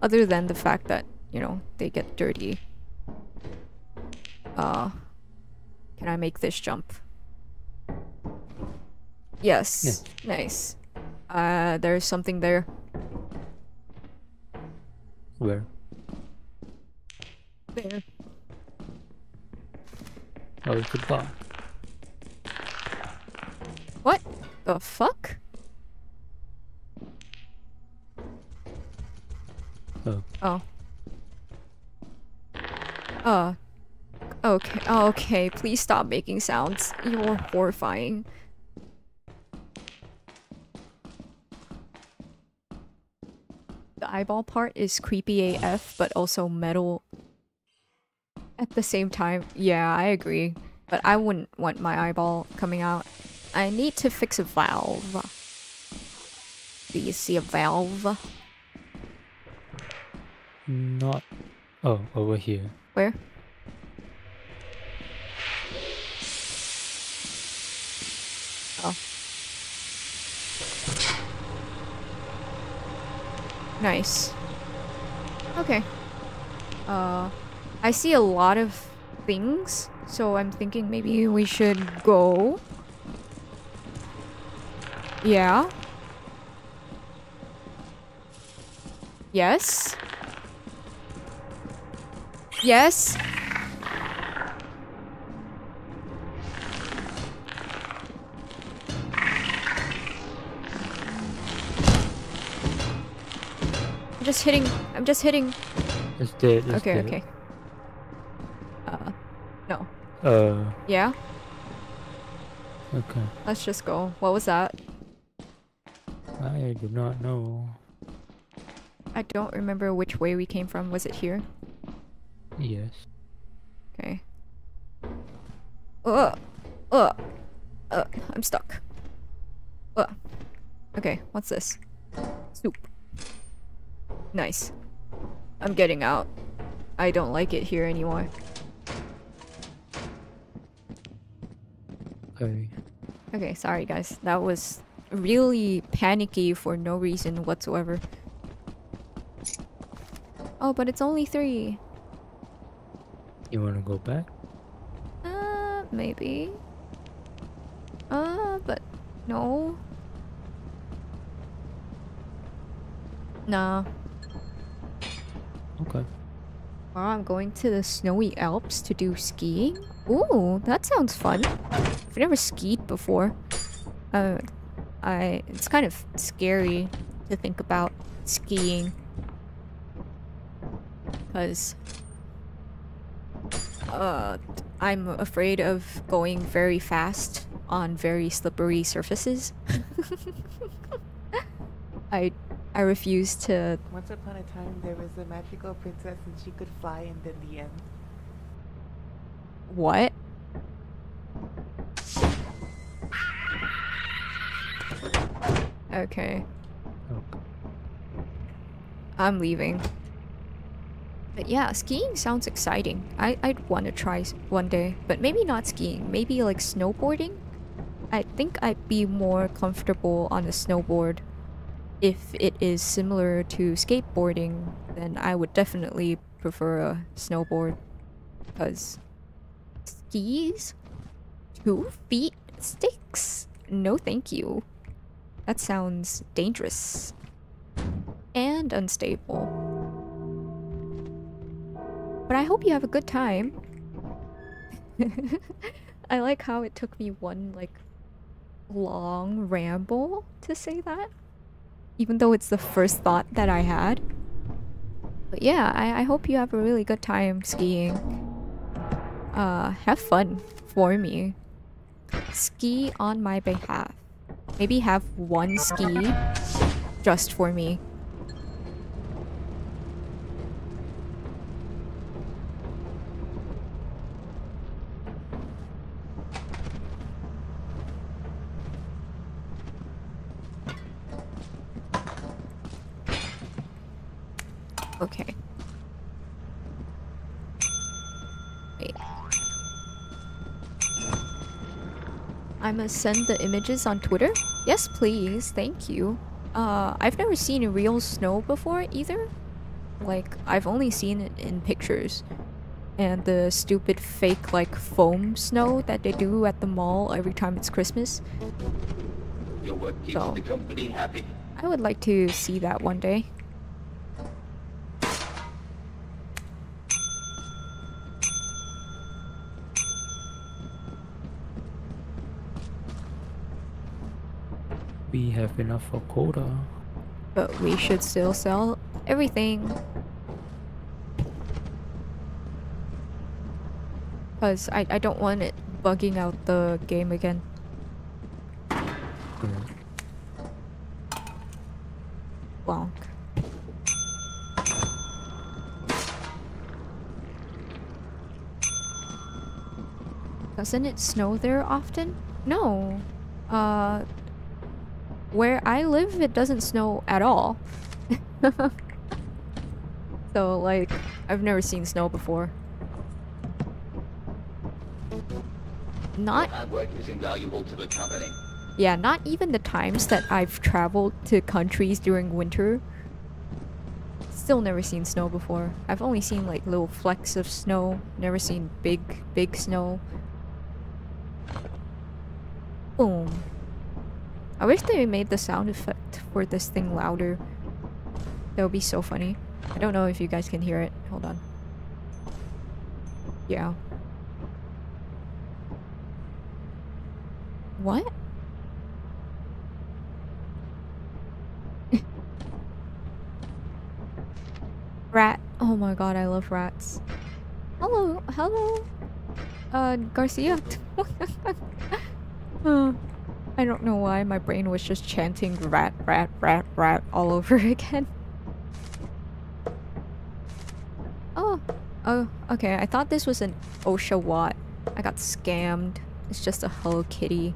Other than the fact that, you know, they get dirty. Uh can I make this jump? Yes. Nice. Uh there's something there. Where? There. Oh, it's the bar. What the fuck? Oh. Oh. Uh. Okay. Okay. Please stop making sounds. You're horrifying. The eyeball part is creepy AF, but also metal at the same time. Yeah, I agree. But I wouldn't want my eyeball coming out. I need to fix a valve. Do you see a valve? Not. Oh, over here. Where? Oh. Nice. Okay. Uh, I see a lot of things, so I'm thinking maybe we should go. Yeah. Yes. Yes. Just hitting. I'm just hitting. It's dead. It's Okay, dead. okay. Uh, no. Uh, Yeah? Okay. Let's just go. What was that? I do not know. I don't remember which way we came from. Was it here? Yes. Okay. Ugh. Ugh. Ugh. I'm stuck. Ugh. Okay, what's this? Soup. Nice. I'm getting out. I don't like it here anymore. Okay. Okay, sorry guys. That was really panicky for no reason whatsoever. Oh, but it's only three. You wanna go back? Uh, maybe. Uh, but no. Nah. Okay. Well, I'm going to the snowy Alps to do skiing. Ooh, that sounds fun. I've never skied before. Uh, I it's kind of scary to think about skiing because uh, I'm afraid of going very fast on very slippery surfaces. I I refuse to Once upon a time, there was a magical princess and she could fly, and then the end. what? Okay. Okay. I'm leaving. But yeah, skiing sounds exciting. I, I'd want to try one day, but maybe not skiing. Maybe like snowboarding. I think I'd be more comfortable on a snowboard. If it is similar to skateboarding, then I would definitely prefer a snowboard. Because skis? Two feet sticks? No thank you. That sounds dangerous and unstable. But I hope you have a good time. I like how it took me one like long ramble to say that. Even though it's the first thought that I had. But yeah, I, I hope you have a really good time skiing. Uh have fun for me. Ski on my behalf. Maybe have one ski just for me. Okay. Wait. I'ma send the images on Twitter? Yes, please. Thank you. Uh, I've never seen real snow before either. Like, I've only seen it in pictures. And the stupid fake, like, foam snow that they do at the mall every time it's Christmas. Your work keeps So- the company happy. I would like to see that one day. We have enough for quota. But we should still sell everything. Because I, I don't want it bugging out the game again. Mm. Bonk. Doesn't it snow there often? No. Uh, where I live, it doesn't snow at all. so, like, I've never seen snow before. Not Hard work is invaluable to the company. yeah, not even the times that I've traveled to countries during winter. Still never seen snow before. I've only seen like little flecks of snow, never seen big, big snow. Boom. I wish they made the sound effect for this thing louder. That would be so funny. I don't know if you guys can hear it. Hold on. Yeah. What? Rat. Oh my god, I love rats. Hello, hello. Uh, Garcia. Uh, I don't know why my brain was just chanting rat, rat, rat, rat all over again. Oh, oh, okay. I thought this was an OSHA Watt. I got scammed. It's just a Hello Kitty.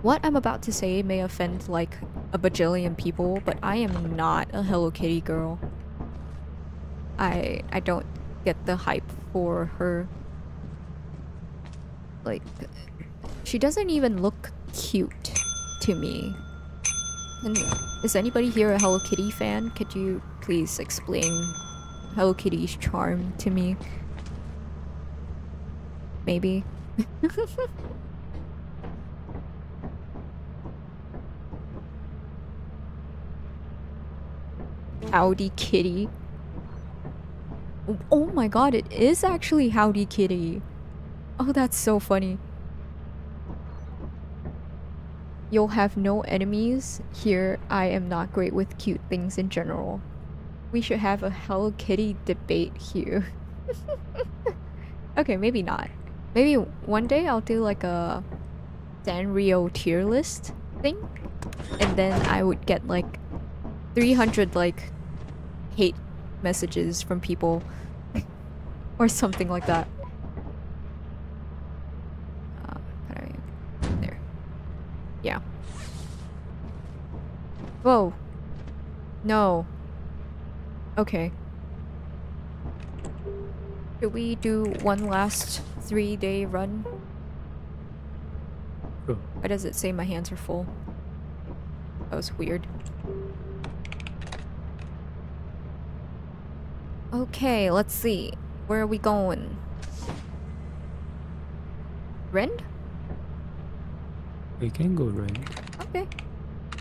What I'm about to say may offend like a bajillion people, but I am not a Hello Kitty girl. I I don't get the hype for her. Like she doesn't even look cute to me. And is anybody here a Hello Kitty fan? Could you please explain Hello Kitty's charm to me? Maybe. Howdy Kitty. Oh- Oh my god, it is actually Howdy Kitty. Oh, that's so funny. You'll have no enemies. Here, I am not great with cute things in general. We should have a Hello Kitty debate here. okay, maybe not. Maybe one day I'll do like a Sanrio tier list thing. And then I would get like 300 like hate messages from people or something like that. Uh, how do I- there. Yeah. Whoa. No. Okay. Should we do one last three day run? Why does it say my hands are full? That was weird. Okay, let's see. Where are we going? Rend? We can go right. Okay.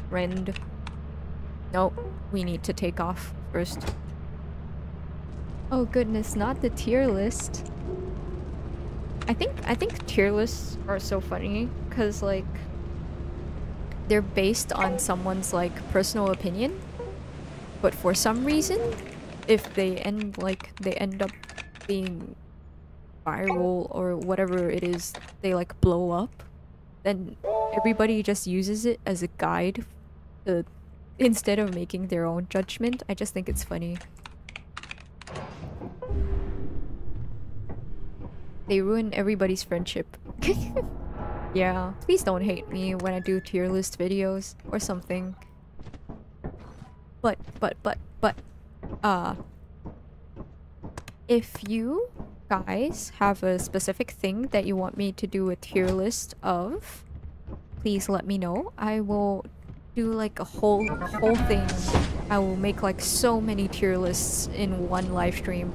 Rend. Nope. We need to take off first. Oh goodness, not the tier list. I think I think tier lists are so funny cuz like they're based on someone's like personal opinion. But for some reason, if they end like they end up being viral or whatever it is, they like blow up, then everybody just uses it as a guide to, instead of making their own judgment. I just think it's funny. They ruin everybody's friendship. yeah, please don't hate me when I do tier list videos or something. But, but, but, but, uh, if you guys have a specific thing that you want me to do a tier list of, please let me know. I will do like a whole whole thing. I will make like so many tier lists in one live stream.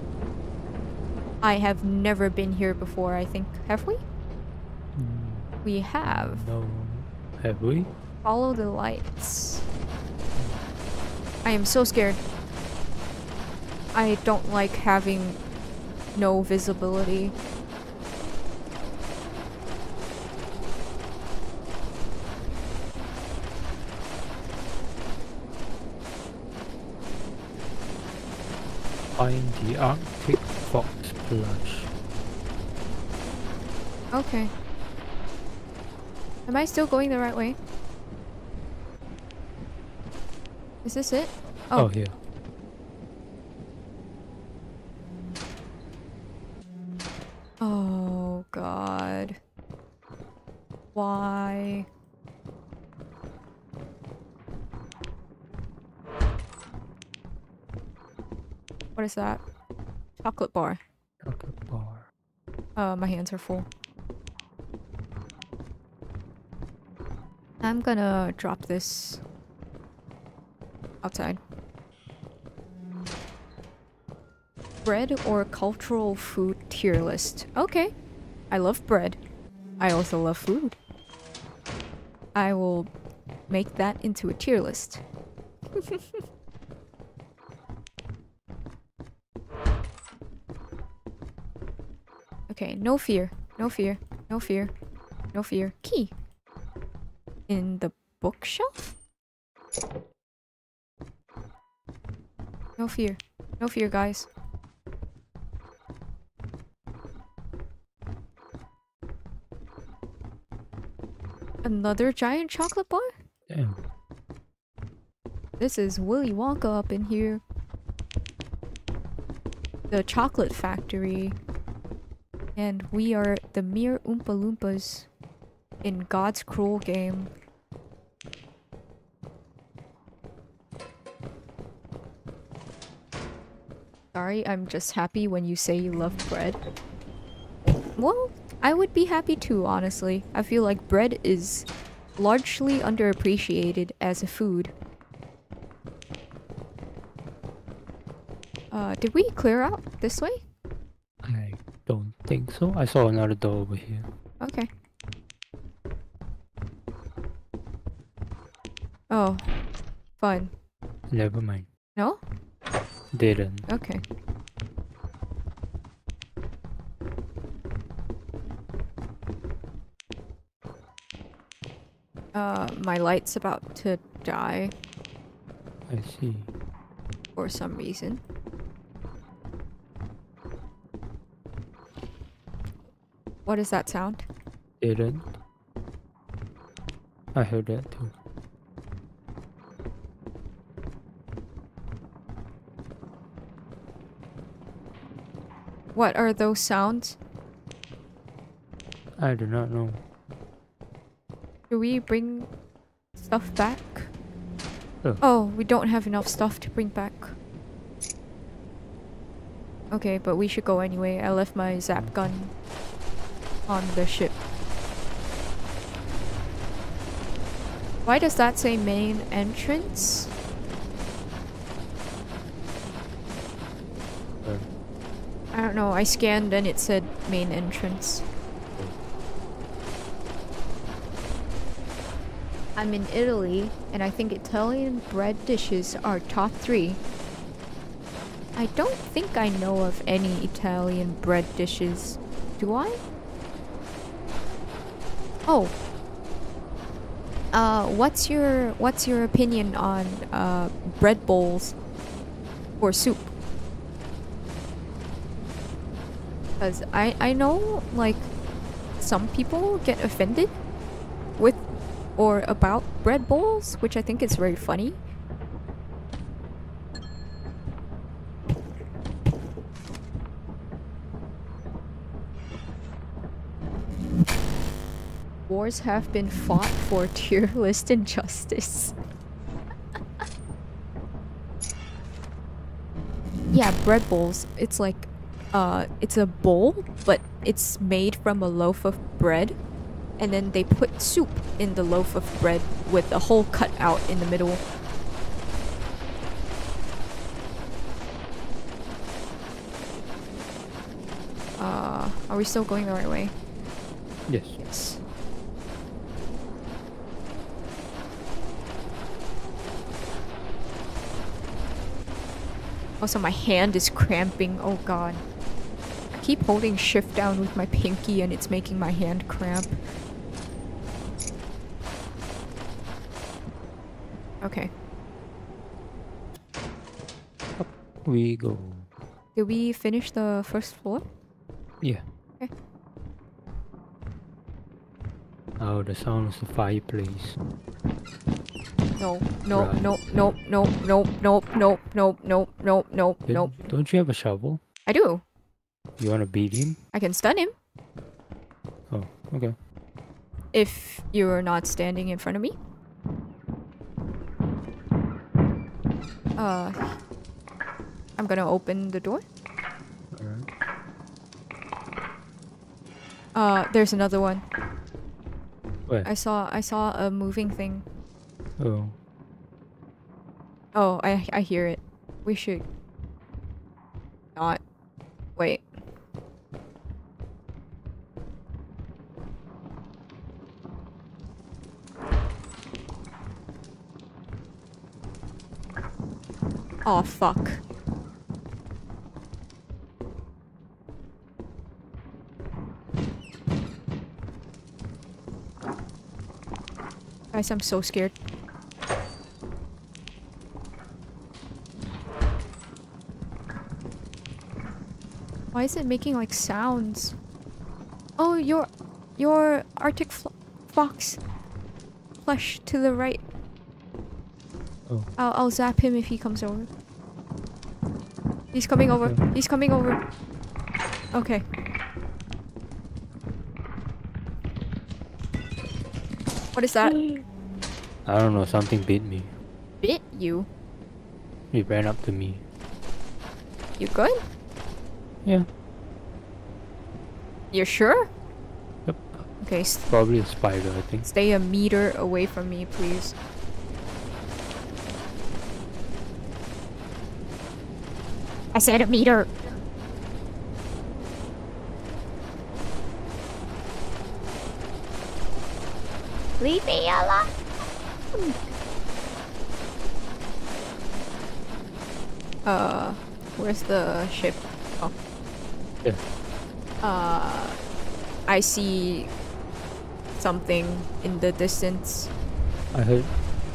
I have never been here before, I think. Have we? Mm, We have. no. Have we? Follow the lights. I am so scared. I don't like having no visibility. Find the Arctic Fox plush. Okay. Am I still going the right way? Is this it? Oh, Oh. here. What is that? Chocolate bar. Chocolate bar. Uh, my hands are full. I'm gonna drop this outside. Bread or cultural food tier list? Okay. I love bread. I also love food. I will make that into a tier list. Okay, no fear. No fear. No fear. No fear. Key. In the bookshelf? No fear. No fear, guys. Another giant chocolate bar? Damn. This is Willy Wonka up in here. The chocolate factory. And we are the mere Oompa Loompas in God's cruel game. Sorry, I'm just happy when you say you love bread. Well, I would be happy too, honestly. I feel like bread is largely underappreciated as a food. Uh, did we clear out this way? Think so. I saw another door over here. Okay. Oh, fun. Never mind. No? Didn't. Okay. Uh, my light's about to die I see. for some reason. What is that sound? Didn't. I heard that too. What are those sounds? I do not know. Do we bring stuff back? Oh. Oh, we don't have enough stuff to bring back. Okay, but we should go anyway. I left my zap gun on the ship. Why does that say main entrance? Uh, I don't know. I scanned and it said main entrance. I'm in Italy, and I think Italian bread dishes are top three. I don't think I know of any Italian bread dishes. Do I? Oh. Uh, what's your what's your opinion on uh bread bowls for soup? Cause I I know like some people get offended with or about bread bowls, which I think is very funny. Wars have been fought for tier list injustice. yeah, bread bowls. It's like, uh, it's a bowl, but it's made from a loaf of bread and then they put soup in the loaf of bread with a hole cut out in the middle. Uh, are we still going the right way? yes. Yes. Oh, also, my hand is cramping. Oh god. I keep holding shift down with my pinky and it's making my hand cramp. Okay. Up we go. Did we finish the first floor? Yeah. Okay. Oh, the sound of the fireplace. No, no, Right. no, no, no, no, no, no, no, no, no, no, no. Don't you have a shovel? I do. You wanna beat him? I can stun him Oh, okay. if you're not standing in front of me. Uh, I'm gonna open the door. Alright. Uh, there's another one. Where? I saw I saw a moving thing. Oh. Oh, I I hear it. We should not wait. Oh fuck. Guys, I'm so scared. Why is it making like sounds? Oh, your your Arctic fox. plush to the right. Oh. I'll, I'll zap him if he comes over. He's coming over. Okay. He's coming over. Okay. What is that? I don't know, something bit me. Bit you? It ran up to me. You good? Yeah, You're sure? Yep. Okay, probably a spider, I think. stay a meter away from me, please. I said a meter. Leave me alone. Uh, where's the ship? Yeah. Uh, I see something in the distance. I heard,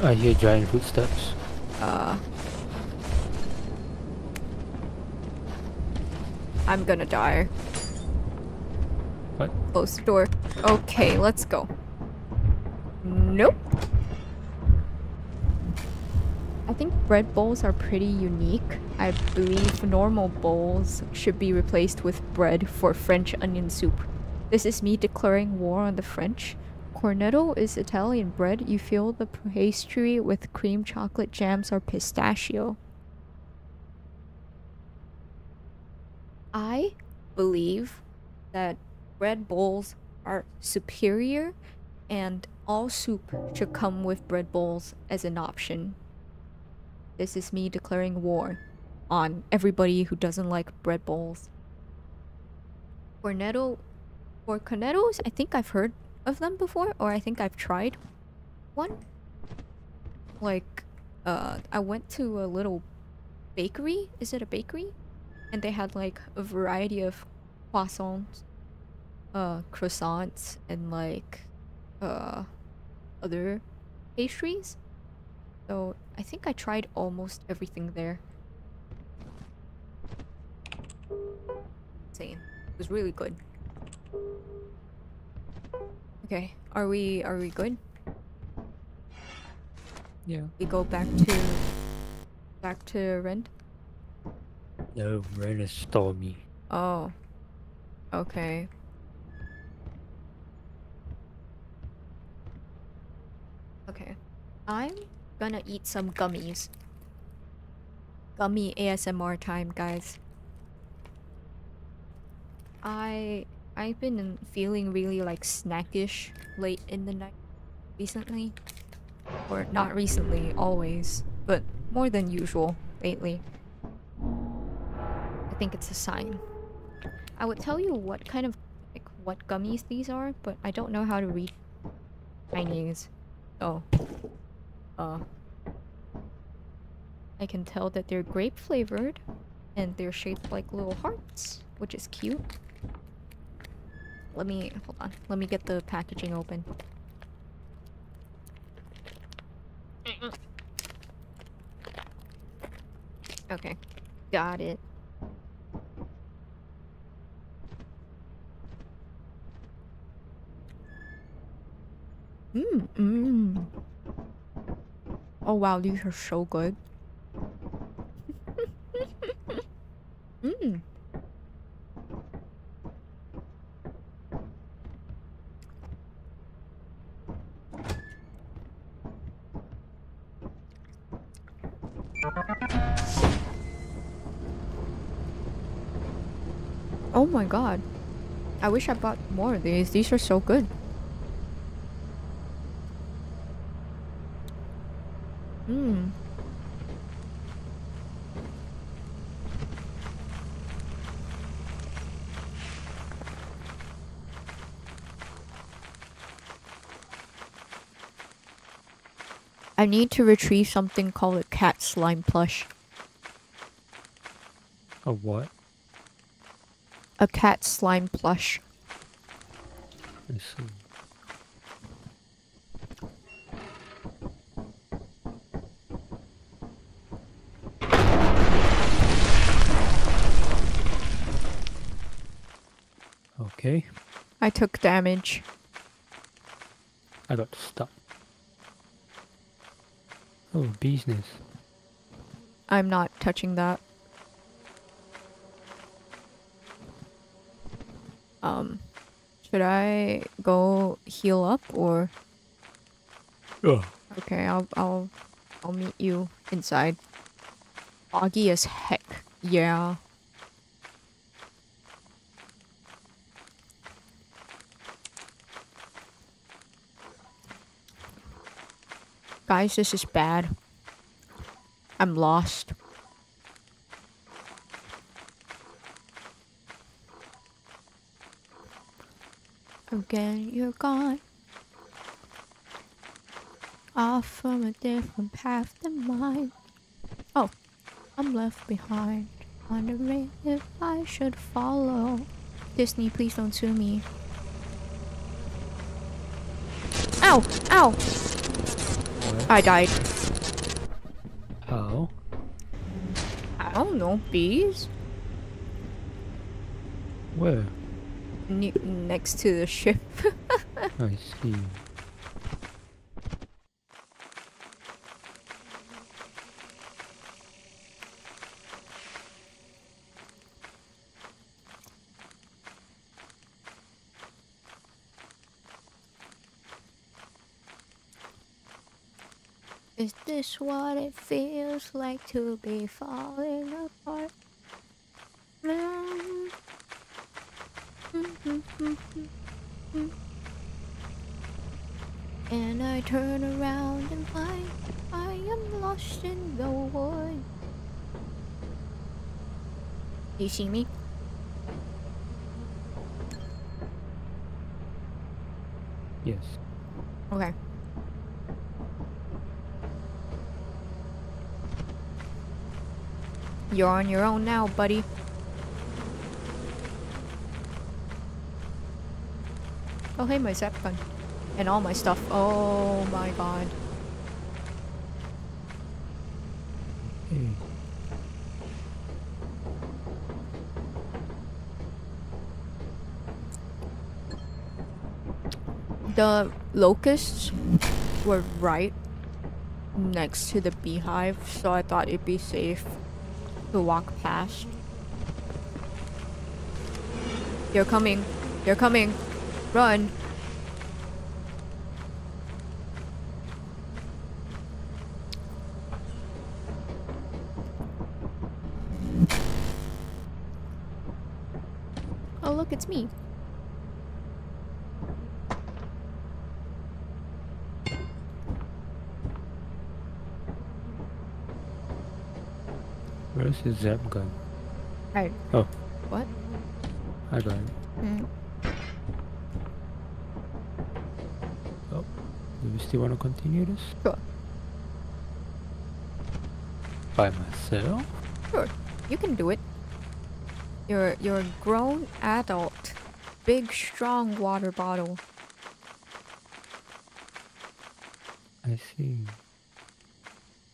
I hear giant footsteps. Uh, I'm gonna die. What? Close the door. Okay, let's go. Nope. I think bread bowls are pretty unique. I believe normal bowls should be replaced with bread for French onion soup. This is me declaring war on the French. Cornetto is Italian bread. You fill the pastry with cream, chocolate, jams, or pistachio. I believe that bread bowls are superior and all soup should come with bread bowls as an option. This is me declaring war on everybody who doesn't like bread bowls. Cornetto for cornettos, I think I've heard of them before or I think I've tried one. Like uh I went to a little bakery. Is it a bakery? And they had like a variety of croissants, uh croissants and like uh other pastries. So I think I tried almost everything there. Insane. It was really good. Okay, are we are we good? Yeah. We go back to back to Rend. No, Rend is stormy. Oh. Okay. Okay. I'm gonna eat some gummies. Gummy ASMR time, guys. I I've been feeling really like snackish late in the night recently. Or not recently, always, but more than usual lately. I think it's a sign. I would tell you what kind of like what gummies these are, but I don't know how to read Chinese. Oh. Uh I can tell that they're grape flavored and they're shaped like little hearts, which is cute. Let me hold on. Let me get the packaging open. Okay. Got it. Mmm, mmm. Oh wow, these are so good. Mmm. Oh my god. I wish I bought more of these. These are so good. Mmm. I need to retrieve something called a cat slime plush. A what? A cat slime plush. I see. Okay, I took damage. I got stuck. Oh, business. I'm not touching that. Um, should I go heal up or? Oh. Okay, I'll I'll I'll meet you inside. Foggy as heck. Yeah. Guys, this is bad. I'm lost. Again, you're gone. Off from a different path than mine. Oh, I'm left behind. Wondering if I should follow. Disney, please don't sue me. Ow! Ow! I died. How? I don't know, bees? Where? Ne- next to the ship. I see. Is what it feels like to be falling apart? And I turn around and find I am lost in the woods. You see me? Yes. Okay. You're on your own now, buddy. Oh, hey, my zap gun. And all my stuff. Oh my god. The locusts were right next to the beehive, so I thought it'd be safe to walk past. They're coming. They're coming. Run. Oh, look, it's me. Where's the zap gun? Right. Oh, What? I got it. Mm. Oh, do we still want to continue this? Sure. By myself? Sure, you can do it. You're you're a grown adult. Big strong water bottle. I see.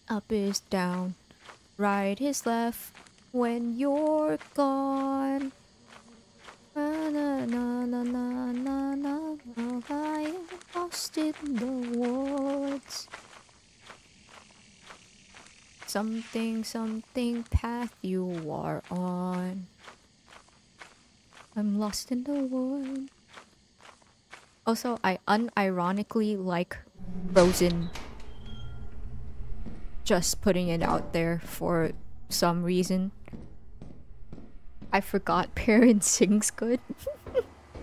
Up is down, right is left. When you're gone. Na na na na na na na. na, I am lost in the woods. Something, something path you are on. I'm lost in the woods. Also, I unironically like Frozen. Just putting it out there for some reason. I forgot Perrin sings good.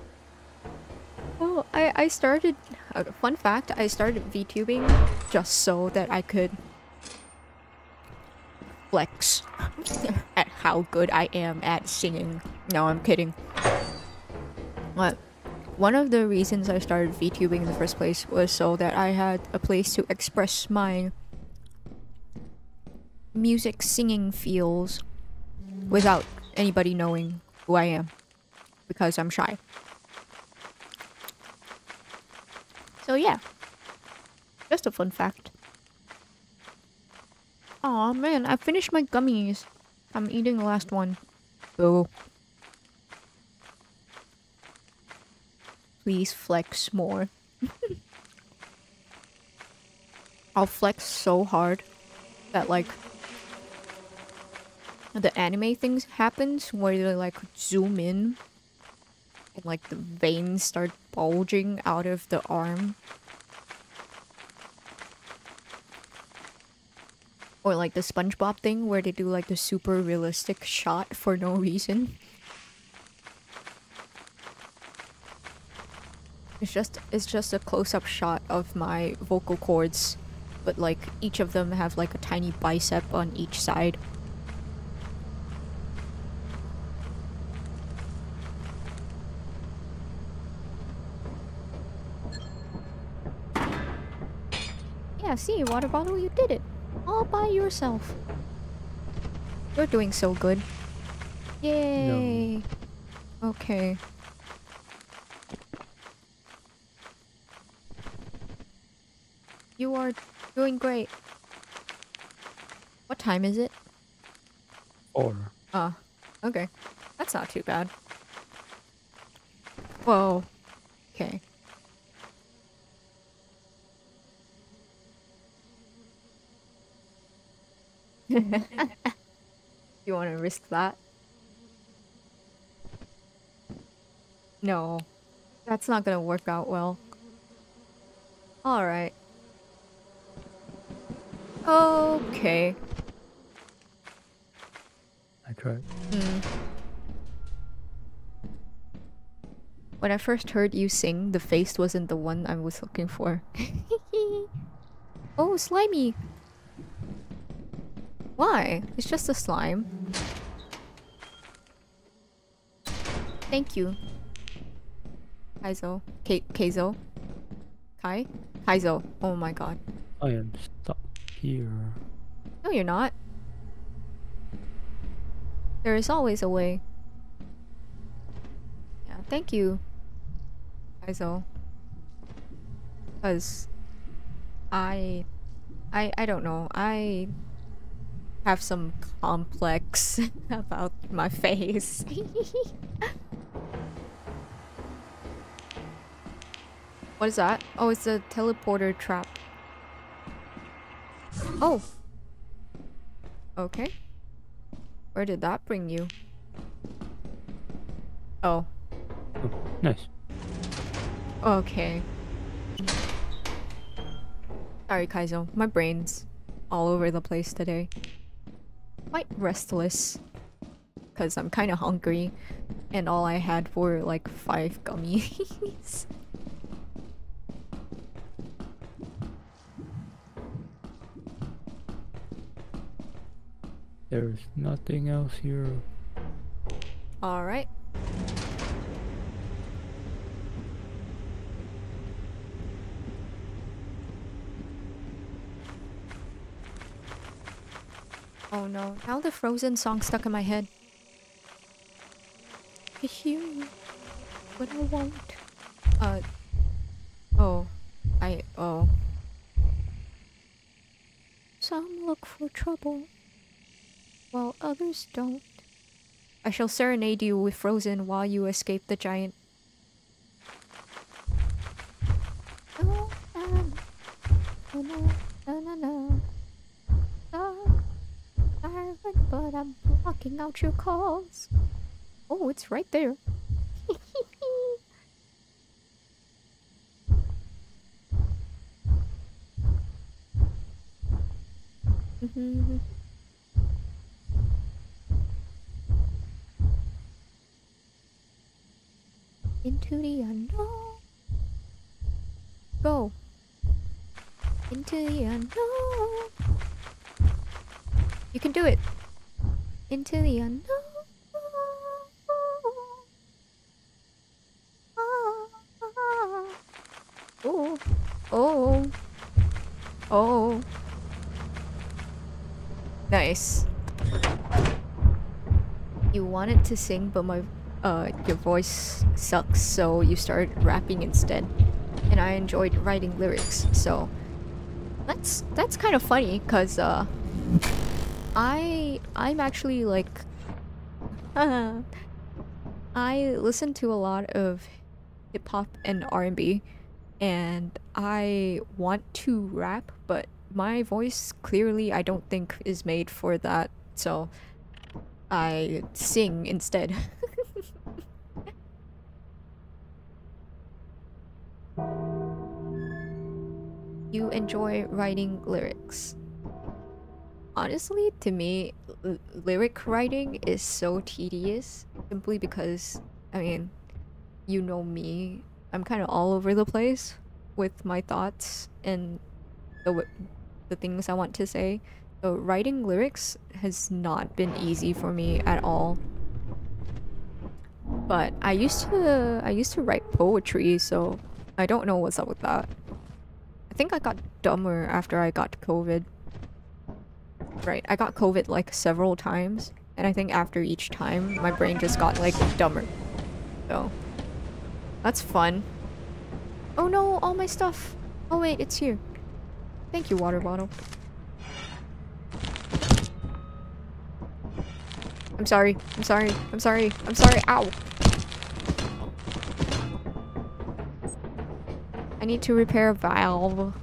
oh, I, I started. Uh, fun fact I started VTubing just so that I could flex at how good I am at singing. No, I'm kidding. What? One of the reasons I started VTubing in the first place was so that I had a place to express my music singing feels without anybody knowing who I am because I'm shy. So yeah. Just a fun fact. Aw man, I finished my gummies. I'm eating the last one. Boo. Please flex more. I'll flex so hard that like the anime things happens where they like zoom in and like the veins start bulging out of the arm. Or like the SpongeBob thing where they do like the super realistic shot for no reason. It's just it's just a close-up shot of my vocal cords, but like each of them have like a tiny bicep on each side. Yeah, see, water bottle, you did it. All by yourself. You're doing so good. Yay. Okay. You are doing great. What time is it? Or Ah, okay. That's not too bad. Whoa. Okay. you want to risk that? No. That's not gonna work out well. Alright. Okay. I tried. Hmm. When I first heard you sing, the face wasn't the one I was looking for. oh, slimy! Why? It's just a slime. Thank you. Kaizo. K Keizo. Kai? Kaizo. Oh my god. I am stuck here. No, you're not. There is always a way. Yeah, thank you, Kaizo. Cause I, I, I don't know. I have some complex about my face. what is that? Oh, it's a teleporter trap. Oh. Okay. Where did that bring you? Oh. Oh, nice. Okay. Sorry, Kaizo. My brain's all over the place today. Quite restless. Because I'm kind of hungry. And all I had were like five gummies. There's nothing else here. Alright. Oh no, now the Frozen song stuck in my head. I hear you, but I won't. Uh, oh, I, oh. Some look for trouble, while others don't. I shall serenade you with Frozen while you escape the giant. I'm out your calls. Oh, it's right there. Into the unknown. Go. Into the unknown. You can do it. Into the unknown. Oh. Oh. Oh. Nice. You wanted to sing, but my uh your voice sucks, so you started rapping instead. And I enjoyed writing lyrics, so that's that's kind of funny cuz uh I I'm actually like I listen to a lot of hip hop and R&B and I want to rap, but my voice clearly I don't think is made for that, so I sing instead. you enjoy writing lyrics. Honestly, to me, lyric writing is so tedious simply because, I mean, you know me, I'm kind of all over the place with my thoughts and the the things I want to say. So writing lyrics has not been easy for me at all. But I used to I used to write poetry, so I don't know what's up with that. I think I got dumber after I got COVID. Right, I got COVID like several times, and I think after each time, my brain just got like dumber. So, that's fun. Oh no, all my stuff. Oh wait, it's here. Thank you, water bottle. I'm sorry. I'm sorry. I'm sorry. I'm sorry. Ow. I need to repair a valve.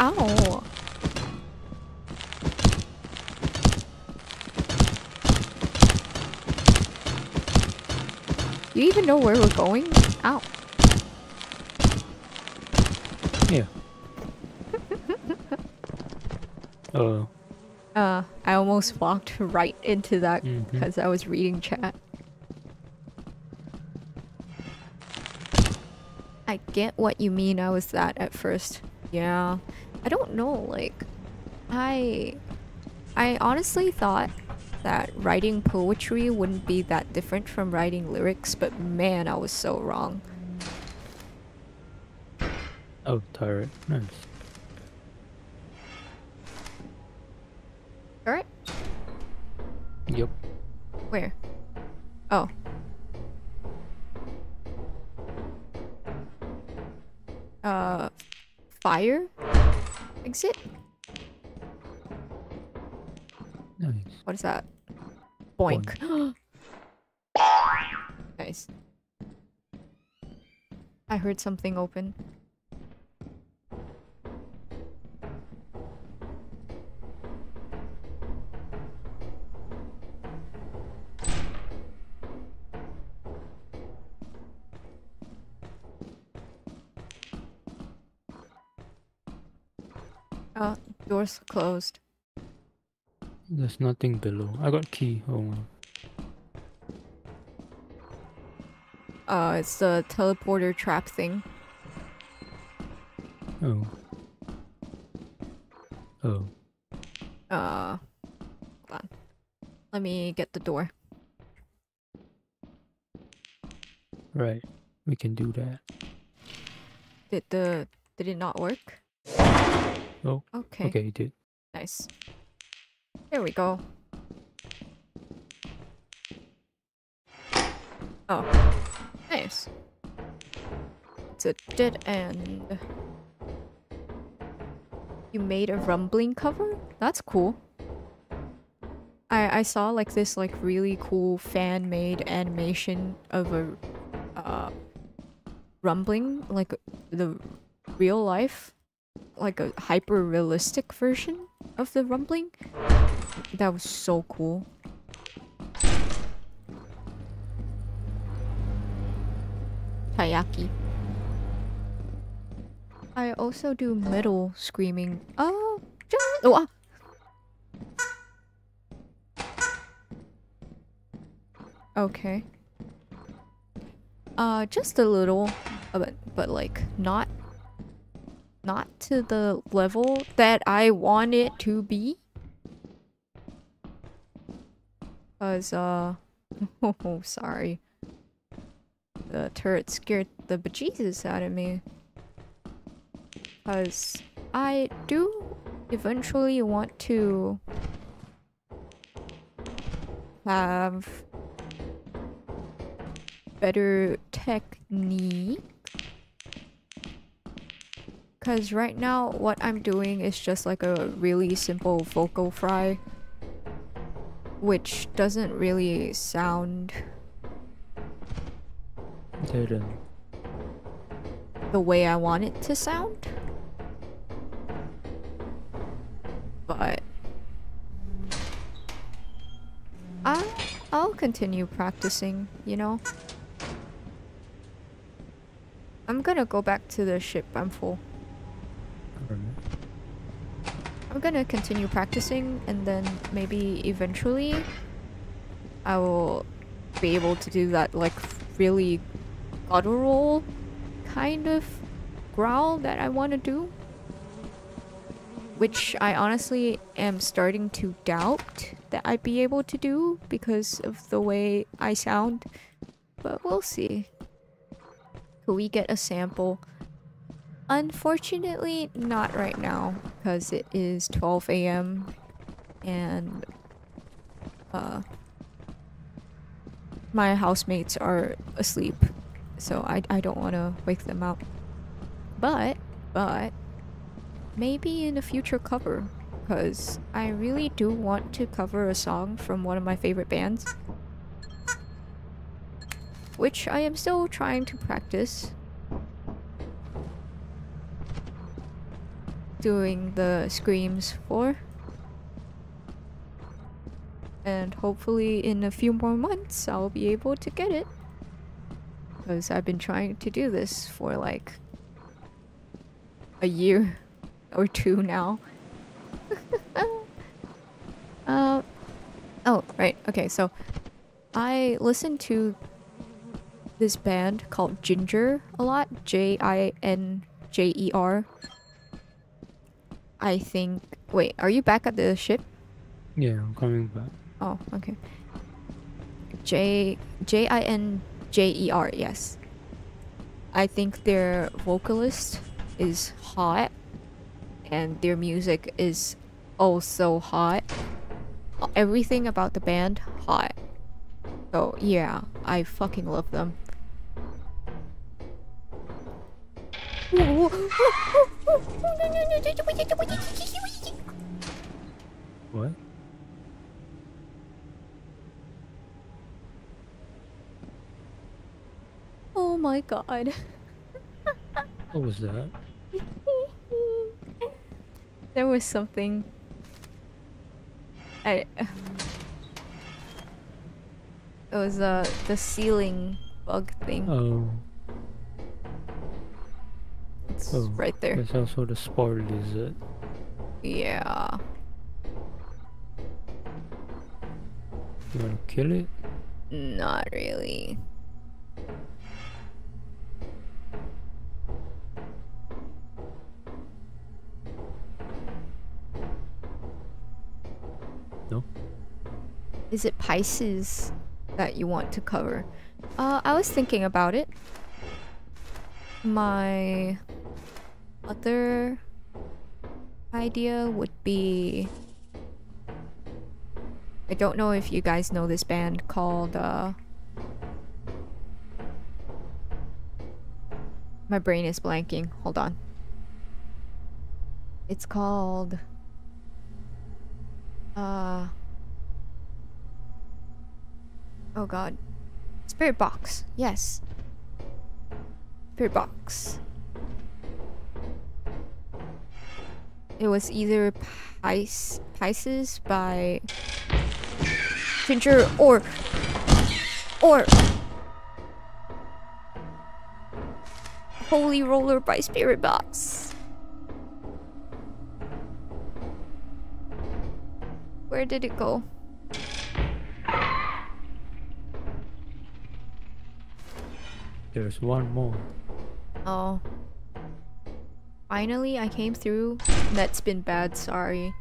Ow. Do you even know where we're going? Ow. Yeah. Oh. Uh, I almost walked right into that because I was reading chat. I get what you mean. I was that at first. Yeah. I don't know, like I I honestly thought that writing poetry wouldn't be that different from writing lyrics, but man, I was so wrong. Oh, turret. Nice. Alright, Yep. where? Oh. Uh fire? Exit? What is that? Boink. nice. I heard something open. Oh, door's closed. There's nothing below. I got key. Oh. Uh, it's the teleporter trap thing. Oh. Oh. Uh, hold on. Let me get the door. Right. We can do that. Did the did it not work? Oh. Okay. Okay, you did. Nice. There we go. Oh. Nice. It's a dead end. You made a rumbling cover? That's cool. I I saw like this like really cool fan made animation of a uh rumbling like the real life like a hyper realistic version of the rumbling. That was so cool. Tayaki. I also do metal screaming. Oh, just oh, ah. Okay. Uh, just a little, uh, but but like not not to the level that I want it to be. Cause uh oh sorry. The turret scared the bejesus out of me. Cause I do eventually want to have better technique because right now, what I'm doing is just like a really simple vocal fry. Which doesn't really sound the way I want it to sound. but I I'll continue practicing, you know. I'm gonna go back to the ship. I'm full. I'm gonna continue practicing and then maybe eventually I will be able to do that like really guttural kind of growl that I want to do. Which I honestly am starting to doubt that I'd be able to do because of the way I sound. But we'll see. Could we get a sample? Unfortunately, not right now because it is 12 a.m. and uh, my housemates are asleep, so I, I don't want to wake them up. But, but, maybe in a future cover because I really do want to cover a song from one of my favorite bands. Which I am still trying to practice. Doing the screams for. And hopefully in a few more months I'll be able to get it. Because I've been trying to do this for like a year or two now. uh, oh, right. Okay, so I listen to this band called Jinjer a lot. J I N J E R. I think. Wait, are you back at the ship? Yeah, I'm coming back. Oh, okay. J J I N J E R. Yes. I think their vocalist is hot, and their music is also hot. Everything about the band hot. So yeah, I fucking love them. What? Oh my god. What was that? there was something. I. It was uh the ceiling bug thing. Oh, it's oh, right there. there's also the spore lizard. Yeah. You wanna kill it? Not really. No? Is it Pisces that you want to cover? Uh, I was thinking about it. My other idea would be I don't know if you guys know this band called uh My brain is blanking. Hold on. It's called uh Oh god. Spiritbox. Yes. Spiritbox. It was either Pis Pisces by Jinjer or or Holy Roller by Spiritbox. Where did it go? There's one more. Oh. Finally, I came through. Net's been bad, sorry.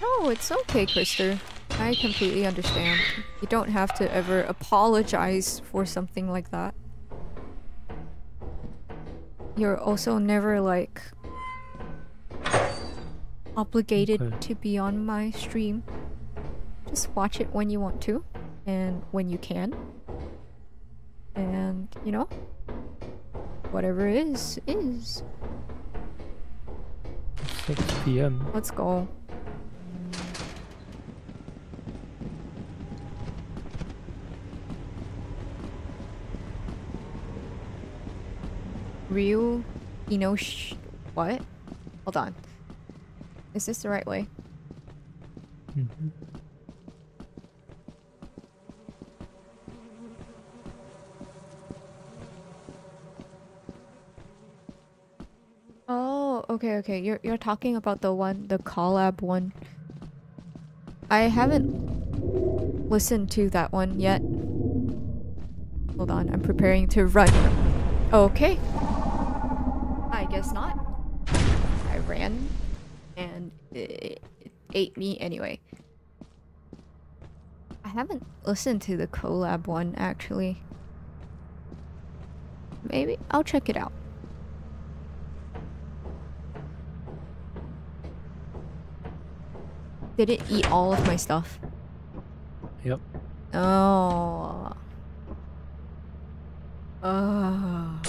No, it's okay, Krister. I completely understand. You don't have to ever apologize for something like that. You're also never, like, obligated Okay. to be on my stream. Just watch it when you want to, and when you can. And, you know, whatever is, is. 6 p.m. Let's go. Ryu Inosh. What? Hold on. Is this the right way? Mhm. Oh, okay, okay. You're you're talking about the one, the collab one. I haven't listened to that one yet. Hold on, I'm preparing to run. Okay. I guess not. I ran, and it, ate me anyway. I haven't listened to the collab one actually. Maybe I'll check it out. Did it eat all of my stuff? Yep. Oh. Oh.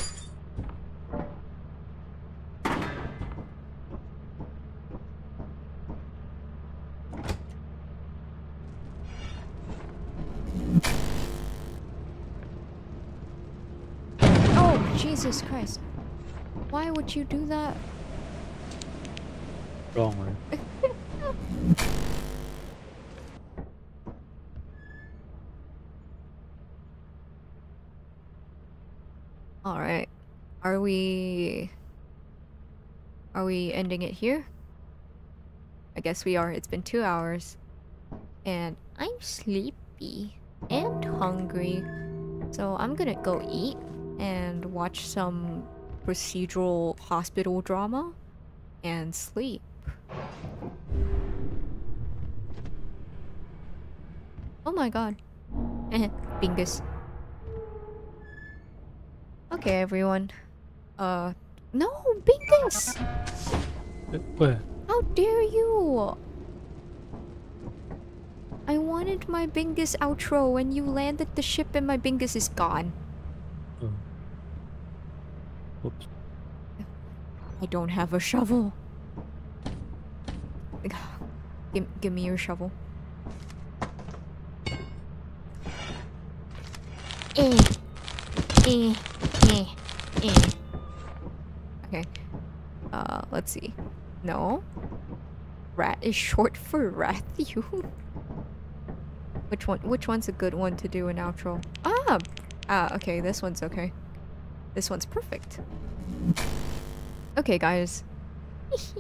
Oh, Jesus Christ. Why would you do that? Wrong one. All right. Are we Are we ending it here? I guess we are. It's been 2 hours and I'm sleepy and hungry. So I'm to go eat and watch some procedural hospital drama and sleep. My god. Bingus. Okay, everyone. Uh, no, Bingus! Uh, Where? How dare you? I wanted my Bingus outro and you landed the ship and my Bingus is gone. Oh. Whoops. I don't have a shovel. Give, give me your shovel. Eh. Eh. Eh. Eh. Okay. Uh, let's see. No. Rat is short for Rathu. which one? Which one's a good one to do an outro? Ah. Ah. Okay. This one's okay. This one's perfect. Okay, guys.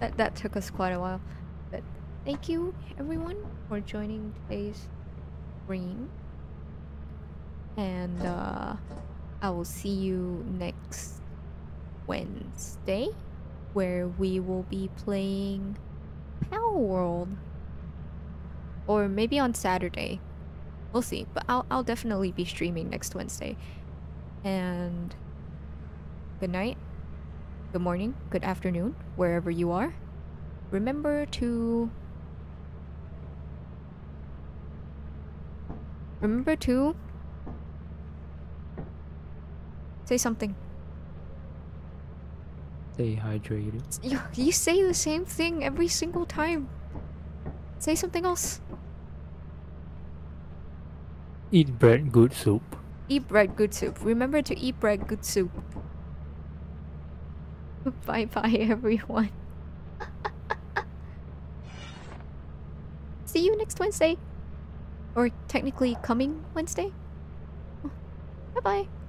that that took us quite a while, but thank you everyone for joining today's stream. And uh, I will see you next Wednesday, where we will be playing Palworld, or maybe on Saturday. We'll see, but I'll I'll definitely be streaming next Wednesday. And good night, good morning, good afternoon, wherever you are. Remember to remember to say something. Stay hydrated. You, you say the same thing every single time. Say something else. Eat bread, good soup. Eat bread, good soup. Remember to eat bread, good soup. bye bye, everyone. See you next Wednesday. Or technically coming Wednesday. Bye bye.